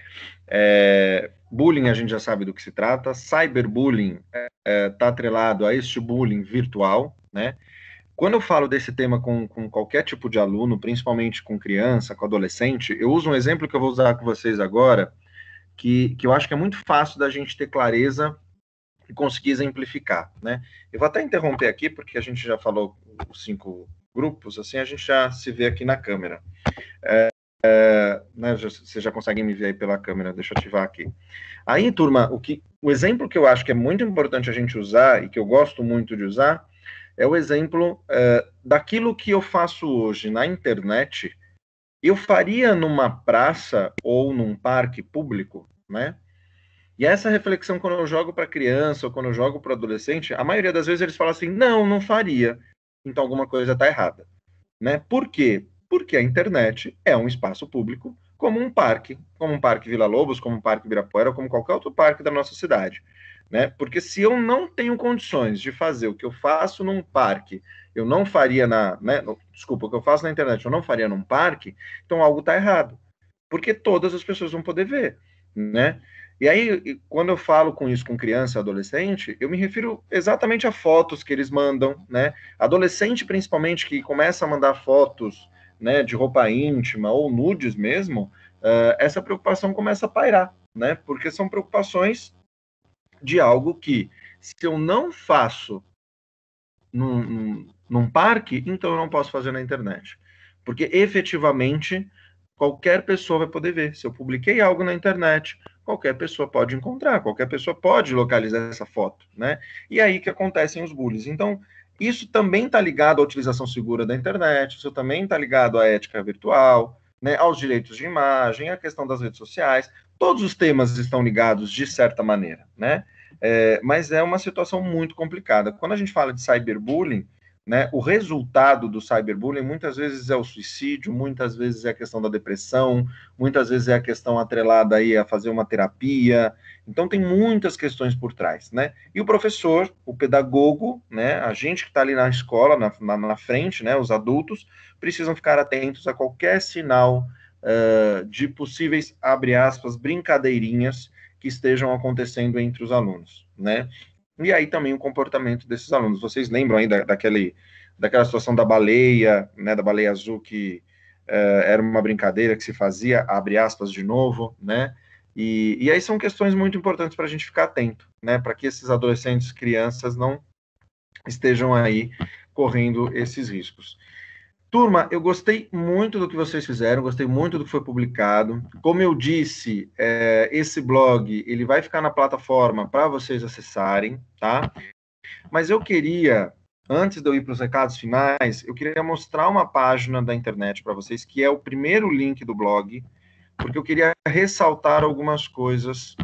é, bullying a gente já sabe do que se trata, cyberbullying está é, é, tá atrelado a este bullying virtual, né, quando eu falo desse tema com, com qualquer tipo de aluno, principalmente com criança, com adolescente, eu uso um exemplo que eu vou usar com vocês agora, que, que eu acho que é muito fácil da gente ter clareza e conseguir exemplificar, né? Eu vou até interromper aqui, porque a gente já falou os cinco grupos, assim a gente já se vê aqui na câmera. É, é, né, vocês já conseguem me ver aí pela câmera, deixa eu ativar aqui. Aí, turma, o, que, o exemplo que eu acho que é muito importante a gente usar, e que eu gosto muito de usar, é o exemplo é, daquilo que eu faço hoje na internet, eu faria numa praça ou num parque público, né? E essa reflexão, quando eu jogo para criança ou quando eu jogo para adolescente, a maioria das vezes eles falam assim: não, não faria. Então alguma coisa está errada. Né? Por quê? Porque a internet é um espaço público, como um parque, como um parque Vila Lobos, como um parque Ibirapuera, como qualquer outro parque da nossa cidade né? Porque se eu não tenho condições de fazer o que eu faço num parque, eu não faria na, né? Desculpa, o que eu faço na internet, eu não faria num parque, então algo está errado, porque todas as pessoas vão poder ver, né? E aí, quando eu falo com isso com criança e adolescente, eu me refiro exatamente a fotos que eles mandam, né? Adolescente, principalmente, que começa a mandar fotos, né, de roupa íntima ou nudes mesmo, uh, essa preocupação começa a pairar, né? Porque são preocupações de algo que, se eu não faço num, num, num parque, então eu não posso fazer na internet. Porque efetivamente qualquer pessoa vai poder ver. Se eu publiquei algo na internet, qualquer pessoa pode encontrar, qualquer pessoa pode localizar essa foto, né? E aí que acontecem os bullies. Então, isso também está ligado à utilização segura da internet, isso também está ligado à ética virtual, né, aos direitos de imagem, à questão das redes sociais. Todos os temas estão ligados de certa maneira, né? É, mas é uma situação muito complicada. Quando a gente fala de cyberbullying, né, o resultado do cyberbullying muitas vezes é o suicídio, muitas vezes é a questão da depressão, muitas vezes é a questão atrelada aí a fazer uma terapia. Então tem muitas questões por trás, né? E o professor, o pedagogo, né, a gente que está ali na escola, na, na, na, frente, né, os adultos, precisam ficar atentos a qualquer sinal uh, de possíveis, abre aspas, brincadeirinhas que estejam acontecendo entre os alunos, né? E aí também o comportamento desses alunos. Vocês lembram aí da, daquele, daquela situação da baleia, né, da baleia azul que uh, era uma brincadeira que se fazia, abre aspas de novo, né? E, e aí são questões muito importantes para a gente ficar atento, né? Para que esses adolescentes, crianças não estejam aí correndo esses riscos. Turma, eu gostei muito do que vocês fizeram, gostei muito do que foi publicado. Como eu disse, é, esse blog ele vai ficar na plataforma para vocês acessarem, tá? Mas eu queria, antes de eu ir para os recados finais, eu queria mostrar uma página da internet para vocês, que é o primeiro link do blog, porque eu queria ressaltar algumas coisas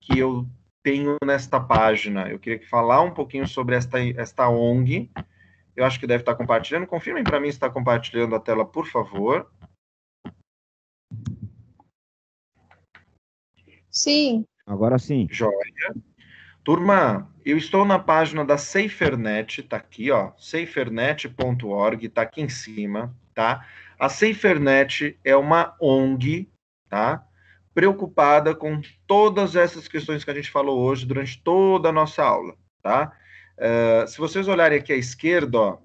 que eu tenho nesta página. Eu queria falar um pouquinho sobre esta, esta ONG, eu acho que deve estar compartilhando. Confirmem para mim se está compartilhando a tela, por favor. Sim. Agora sim. Joia. Turma, eu estou na página da SaferNet, tá aqui, ó, safernet.org, tá aqui em cima, tá? A SaferNet é uma ONG, tá? Preocupada com todas essas questões que a gente falou hoje durante toda a nossa aula, tá? Uh, se vocês olharem aqui à esquerda, ó,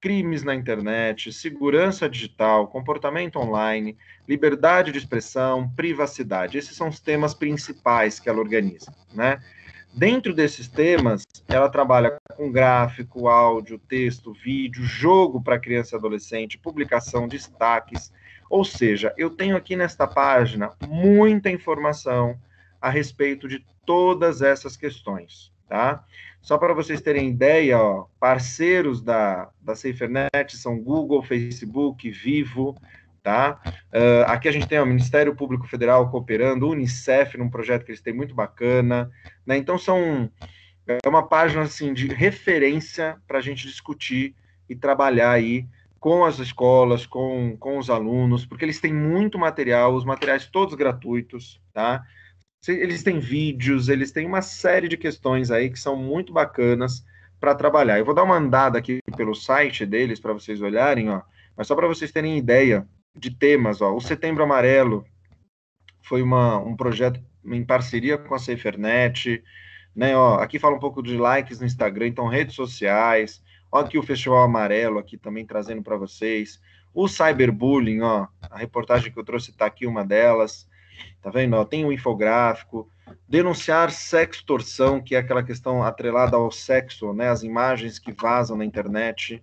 crimes na internet, segurança digital, comportamento online, liberdade de expressão, privacidade. Esses são os temas principais que ela organiza, né? Dentro desses temas, ela trabalha com gráfico, áudio, texto, vídeo, jogo para criança e adolescente, publicação, destaques. Ou seja, eu tenho aqui nesta página muita informação a respeito de todas essas questões, tá? Só para vocês terem ideia, ó, parceiros da, da SaferNet são Google, Facebook, Vivo, tá? Uh, aqui a gente tem o Ministério Público Federal cooperando, Unicef, num projeto que eles têm muito bacana, né? Então são é uma página assim de referência para a gente discutir e trabalhar aí com as escolas, com, com os alunos, porque eles têm muito material, os materiais todos gratuitos, tá? Eles têm vídeos, eles têm uma série de questões aí que são muito bacanas para trabalhar. Eu vou dar uma andada aqui pelo site deles para vocês olharem, ó, mas só para vocês terem ideia de temas, ó. O Setembro Amarelo foi uma, um projeto em parceria com a SaferNet, né, ó, aqui fala um pouco de likes no Instagram, então redes sociais, Olha aqui o Festival Amarelo aqui também trazendo para vocês. O cyberbullying, ó, a reportagem que eu trouxe está aqui uma delas. Tá vendo? Ó, tem um infográfico. Denunciar sextorção, que é aquela questão atrelada ao sexo, né? As imagens que vazam na internet.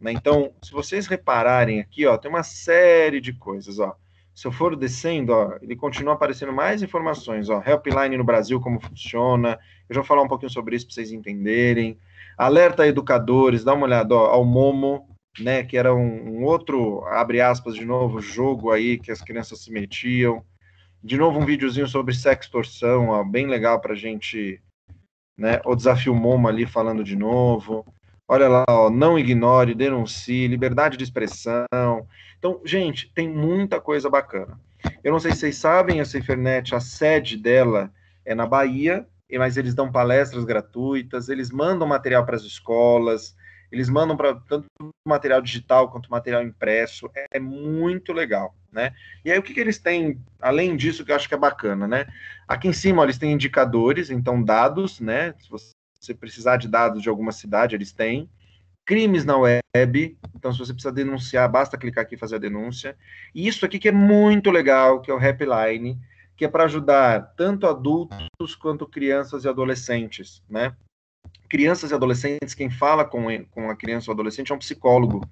Né? Então, se vocês repararem aqui, ó, tem uma série de coisas, ó. Se eu for descendo, ó, ele continua aparecendo mais informações, ó. Helpline no Brasil, como funciona. Eu já vou falar um pouquinho sobre isso para vocês entenderem. Alerta educadores, dá uma olhada, ó, ao Momo, né, que era um, um, outro, abre aspas de novo, jogo aí que as crianças se metiam. De novo um videozinho sobre sextorção, ó, bem legal pra gente, né, o desafio Momo ali falando de novo. Olha lá, ó, não ignore, denuncie, liberdade de expressão. Então, gente, tem muita coisa bacana. Eu não sei se vocês sabem, a Cifernet, a sede dela é na Bahia, mas eles dão palestras gratuitas, eles mandam material para as escolas, eles mandam para tanto material digital quanto material impresso, é, é, muito legal, né? E aí o que, que eles têm, além disso, que eu acho que é bacana, né? Aqui em cima eles têm indicadores, então dados, né? Se você precisar de dados de alguma cidade, eles têm. Crimes na web, então se você precisa denunciar, basta clicar aqui e fazer a denúncia. E isso aqui que é muito legal, que é o Helpline, que é para ajudar tanto adultos quanto crianças e adolescentes, né? Crianças e adolescentes, quem fala com, com a criança ou adolescente é um psicólogo,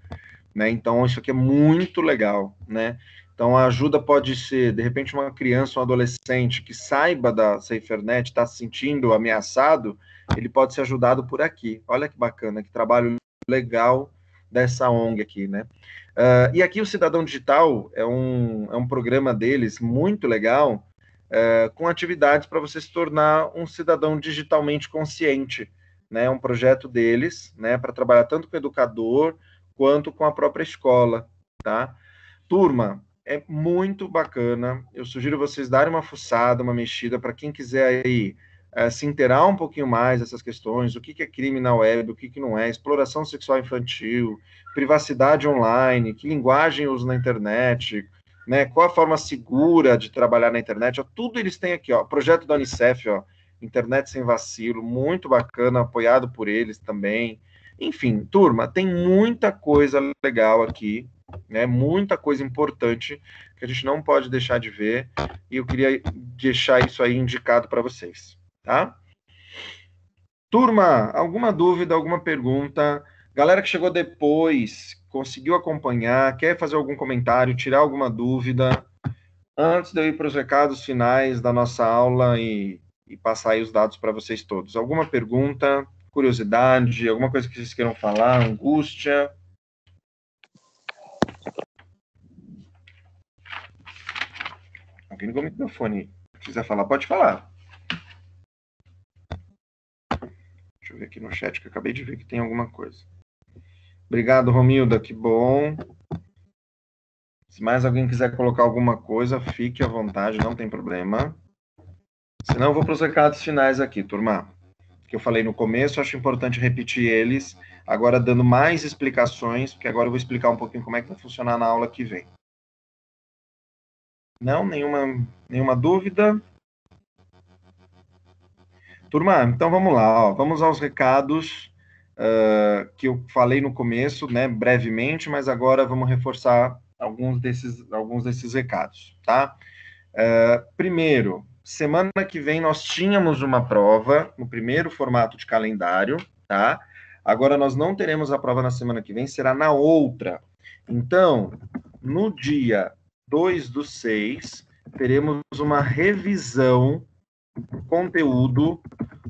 né? Então, isso aqui é muito legal, né? Então, a ajuda pode ser, de repente, uma criança ou um adolescente que saiba da SaferNet, está se sentindo ameaçado, ele pode ser ajudado por aqui. Olha que bacana, que trabalho legal dessa ONG aqui, né? Uh, e aqui o Cidadão Digital é um, é um programa deles muito legal, uh, com atividades para você se tornar um cidadão digitalmente consciente né, é um projeto deles, né, para trabalhar tanto com o educador quanto com a própria escola, tá? Turma, é muito bacana. Eu sugiro vocês darem uma fuçada, uma mexida para quem quiser aí é, se inteirar um pouquinho mais dessas questões, o que, que é crime na web, o que, que não é, exploração sexual infantil, privacidade online, que linguagem usa na internet, né? Qual a forma segura de trabalhar na internet? Ó, tudo eles têm aqui, ó. Projeto da Unicef, ó Internet Sem Vacilo, muito bacana, apoiado por eles também. Enfim, turma, tem muita coisa legal aqui, né? Muita coisa importante que a gente não pode deixar de ver e eu queria deixar isso aí indicado para vocês, tá? Turma, alguma dúvida, alguma pergunta? Galera que chegou depois, conseguiu acompanhar, quer fazer algum comentário, tirar alguma dúvida? Antes de eu ir para os recados finais da nossa aula e e passar aí os dados para vocês todos. Alguma pergunta, curiosidade, alguma coisa que vocês queiram falar, angústia? Alguém ligou o microfone. Se quiser falar, pode falar. Deixa eu ver aqui no chat que eu acabei de ver que tem alguma coisa. Obrigado, Romilda, que bom. Se mais alguém quiser colocar alguma coisa, fique à vontade, não tem problema. Senão eu vou para os recados finais aqui, turma. Que eu falei no começo, acho importante repetir eles, agora dando mais explicações, porque agora eu vou explicar um pouquinho como é que vai funcionar na aula que vem. Não? Nenhuma, nenhuma dúvida? Turma, então vamos lá, ó. vamos aos recados uh, que eu falei no começo, né, brevemente, mas agora vamos reforçar alguns desses, alguns desses recados, tá? Uh, primeiro, semana que vem nós tínhamos uma prova no primeiro formato de calendário, tá? Agora nós não teremos a prova na semana que vem, será na outra. Então, no dia 2 do 6, teremos uma revisão do conteúdo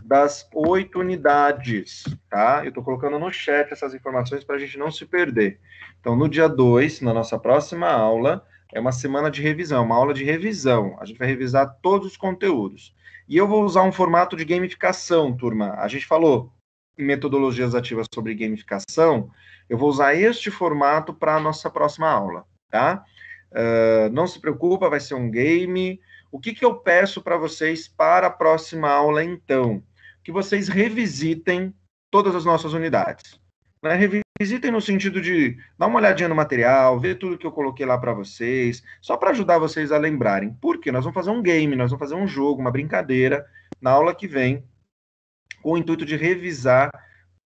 das oito unidades, tá? Eu estou colocando no chat essas informações para a gente não se perder. Então, no dia 2, na nossa próxima aula, é uma semana de revisão, uma aula de revisão. A gente vai revisar todos os conteúdos. E eu vou usar um formato de gamificação, turma. A gente falou em metodologias ativas sobre gamificação. Eu vou usar este formato para a nossa próxima aula, tá? Uh, não se preocupa, vai ser um game. O que, que eu peço para vocês para a próxima aula, então? Que vocês revisitem todas as nossas unidades. Né? Visitem no sentido de dar uma olhadinha no material, ver tudo que eu coloquei lá para vocês, só para ajudar vocês a lembrarem. Porque nós vamos fazer um game, nós vamos fazer um jogo, uma brincadeira na aula que vem, com o intuito de revisar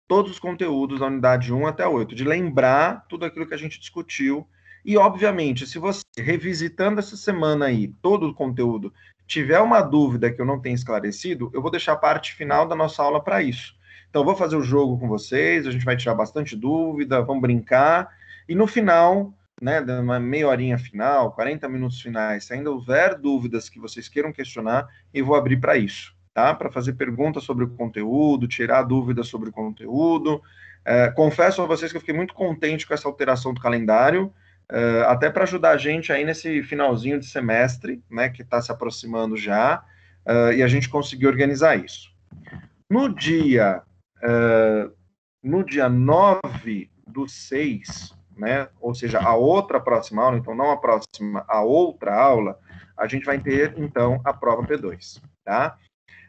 todos os conteúdos da unidade 1 até 8, de lembrar tudo aquilo que a gente discutiu. E, obviamente, se você, revisitando essa semana aí, todo o conteúdo, tiver uma dúvida que eu não tenha esclarecido, eu vou deixar a parte final da nossa aula para isso. Então, vou fazer o jogo com vocês, a gente vai tirar bastante dúvida, vamos brincar, e no final, né, uma meia horinha final, 40 minutos finais, se ainda houver dúvidas que vocês queiram questionar, eu vou abrir para isso, tá? Para fazer perguntas sobre o conteúdo, tirar dúvidas sobre o conteúdo. É, confesso a vocês que eu fiquei muito contente com essa alteração do calendário, é, até para ajudar a gente aí nesse finalzinho de semestre, né, que está se aproximando já, é, e a gente conseguiu organizar isso. No dia, é, no dia 9 do 6, né, ou seja, a outra próxima aula, então não a próxima, a outra aula, a gente vai ter, então, a prova P2, tá?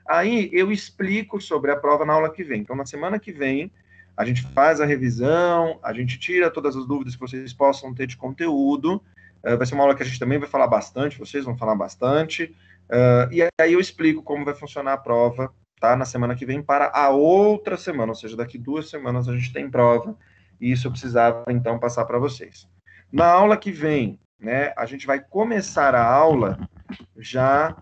Aí eu explico sobre a prova na aula que vem. Então, na semana que vem, a gente faz a revisão, a gente tira todas as dúvidas que vocês possam ter de conteúdo. Uh, vai ser uma aula que a gente também vai falar bastante, vocês vão falar bastante. Uh, e aí eu explico como vai funcionar a prova, tá? Na semana que vem para a outra semana, ou seja, daqui duas semanas a gente tem prova e isso eu precisava então passar para vocês. Na aula que vem, né, a gente vai começar a aula já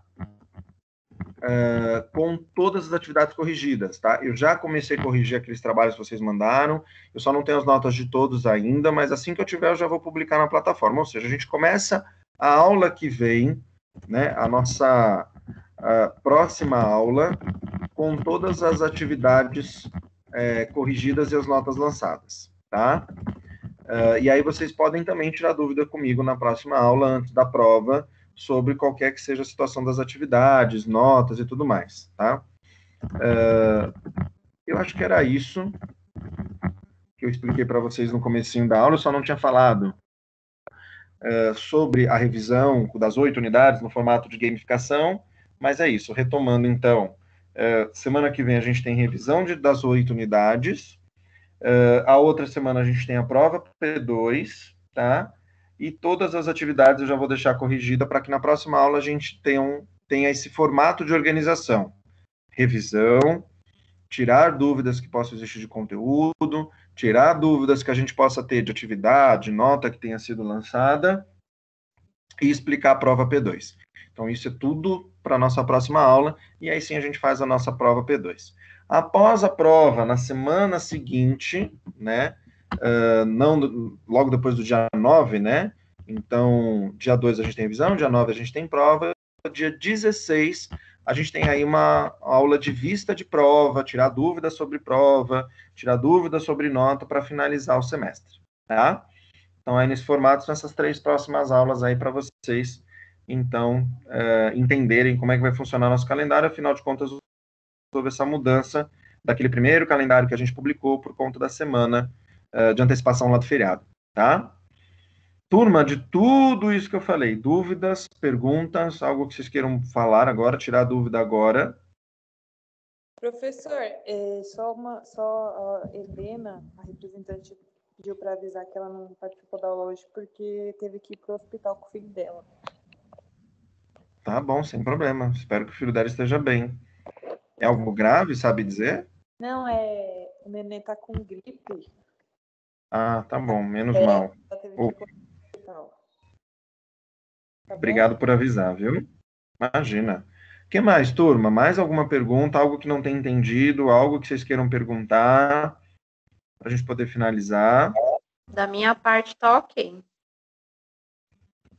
uh, com todas as atividades corrigidas, tá? Eu já comecei a corrigir aqueles trabalhos que vocês mandaram, eu só não tenho as notas de todos ainda, mas assim que eu tiver eu já vou publicar na plataforma, ou seja, a gente começa a aula que vem, né, a nossa próxima aula, com todas as atividades uh, corrigidas e as notas lançadas tá? Uh, e aí vocês podem também tirar dúvida comigo na próxima aula, antes da prova, sobre qualquer que seja a situação das atividades, notas e tudo mais, tá? Uh, eu acho que era isso que eu expliquei para vocês no comecinho da aula, eu só não tinha falado uh, sobre a revisão das oito unidades no formato de gamificação, mas é isso, retomando então, semana que vem a gente tem revisão de, das oito unidades, Uh, a outra semana a gente tem a prova P2, tá? E todas as atividades eu já vou deixar corrigida para que na próxima aula a gente tenha, um, tenha esse formato de organização. Revisão, tirar dúvidas que possam existir de conteúdo, tirar dúvidas que a gente possa ter de atividade, nota que tenha sido lançada, e explicar a prova P2. Então, isso é tudo para a nossa próxima aula, e aí sim a gente faz a nossa prova P2. Após a prova, na semana seguinte, né, uh, não, logo depois do dia 9, né, então, dia 2 a gente tem revisão, dia 9 a gente tem prova, dia 16 a gente tem aí uma aula de vista de prova, tirar dúvidas sobre prova, tirar dúvidas sobre nota para finalizar o semestre, tá? Então, aí nesse formato, são essas três próximas aulas aí para vocês, então, uh, entenderem como é que vai funcionar nosso calendário, afinal de contas, sobre essa mudança daquele primeiro calendário que a gente publicou por conta da semana uh, de antecipação lá do feriado, tá? Turma, de tudo isso que eu falei, dúvidas, perguntas, algo que vocês queiram falar agora, tirar dúvida agora? Professor, é, só uma, só a Helena, a representante, pediu para avisar que ela não participou da aula hoje porque teve que ir para o hospital com o filho dela. Tá bom, sem problema. Espero que o filho dela esteja bem. É algo grave, sabe dizer? Não, é. O neném tá com gripe. Ah, tá bom, menos é, mal. Oh. Tá Obrigado por avisar, viu? Imagina. O que mais, turma? Mais alguma pergunta? Algo que não tem entendido? Algo que vocês queiram perguntar? Para a gente poder finalizar. Da minha parte, tá ok.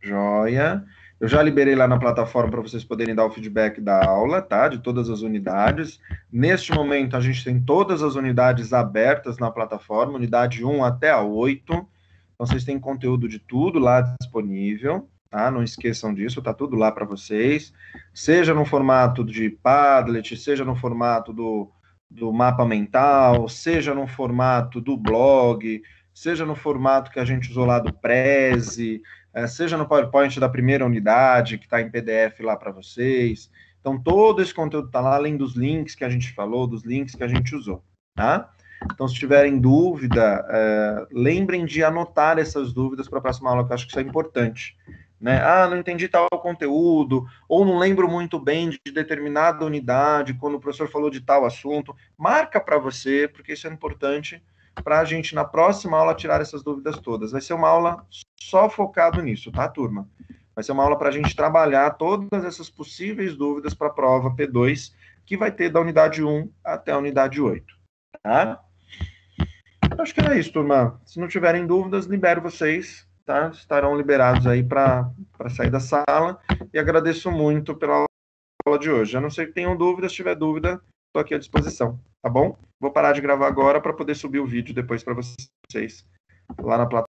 Joia. Eu já liberei lá na plataforma para vocês poderem dar o feedback da aula, tá? De todas as unidades. Neste momento, a gente tem todas as unidades abertas na plataforma, unidade 1 até a 8. Então, vocês têm conteúdo de tudo lá disponível, tá? Não esqueçam disso, tá tudo lá para vocês. Seja no formato de Padlet, seja no formato do, do mapa mental, seja no formato do blog, seja no formato que a gente usou lá do Prezi, seja no PowerPoint da primeira unidade, que está em PDF lá para vocês. Então, todo esse conteúdo está lá, além dos links que a gente falou, dos links que a gente usou, tá? Então, se tiverem dúvida, é, lembrem de anotar essas dúvidas para a próxima aula, que eu acho que isso é importante. né? Ah, não entendi tal conteúdo, ou não lembro muito bem de determinada unidade, quando o professor falou de tal assunto. Marca para você, porque isso é importante para a gente, na próxima aula, tirar essas dúvidas todas. Vai ser uma aula só focado nisso, tá, turma? Vai ser uma aula para a gente trabalhar todas essas possíveis dúvidas para a prova P2, que vai ter da unidade 1 até a unidade 8, tá? Acho que era isso, turma. Se não tiverem dúvidas, libero vocês tá? Estarão liberados aí para sair da sala. E agradeço muito pela aula de hoje. A não ser que tenham dúvidas, se tiver dúvida, estou aqui à disposição, tá bom? Vou parar de gravar agora para poder subir o vídeo depois para vocês lá na plataforma.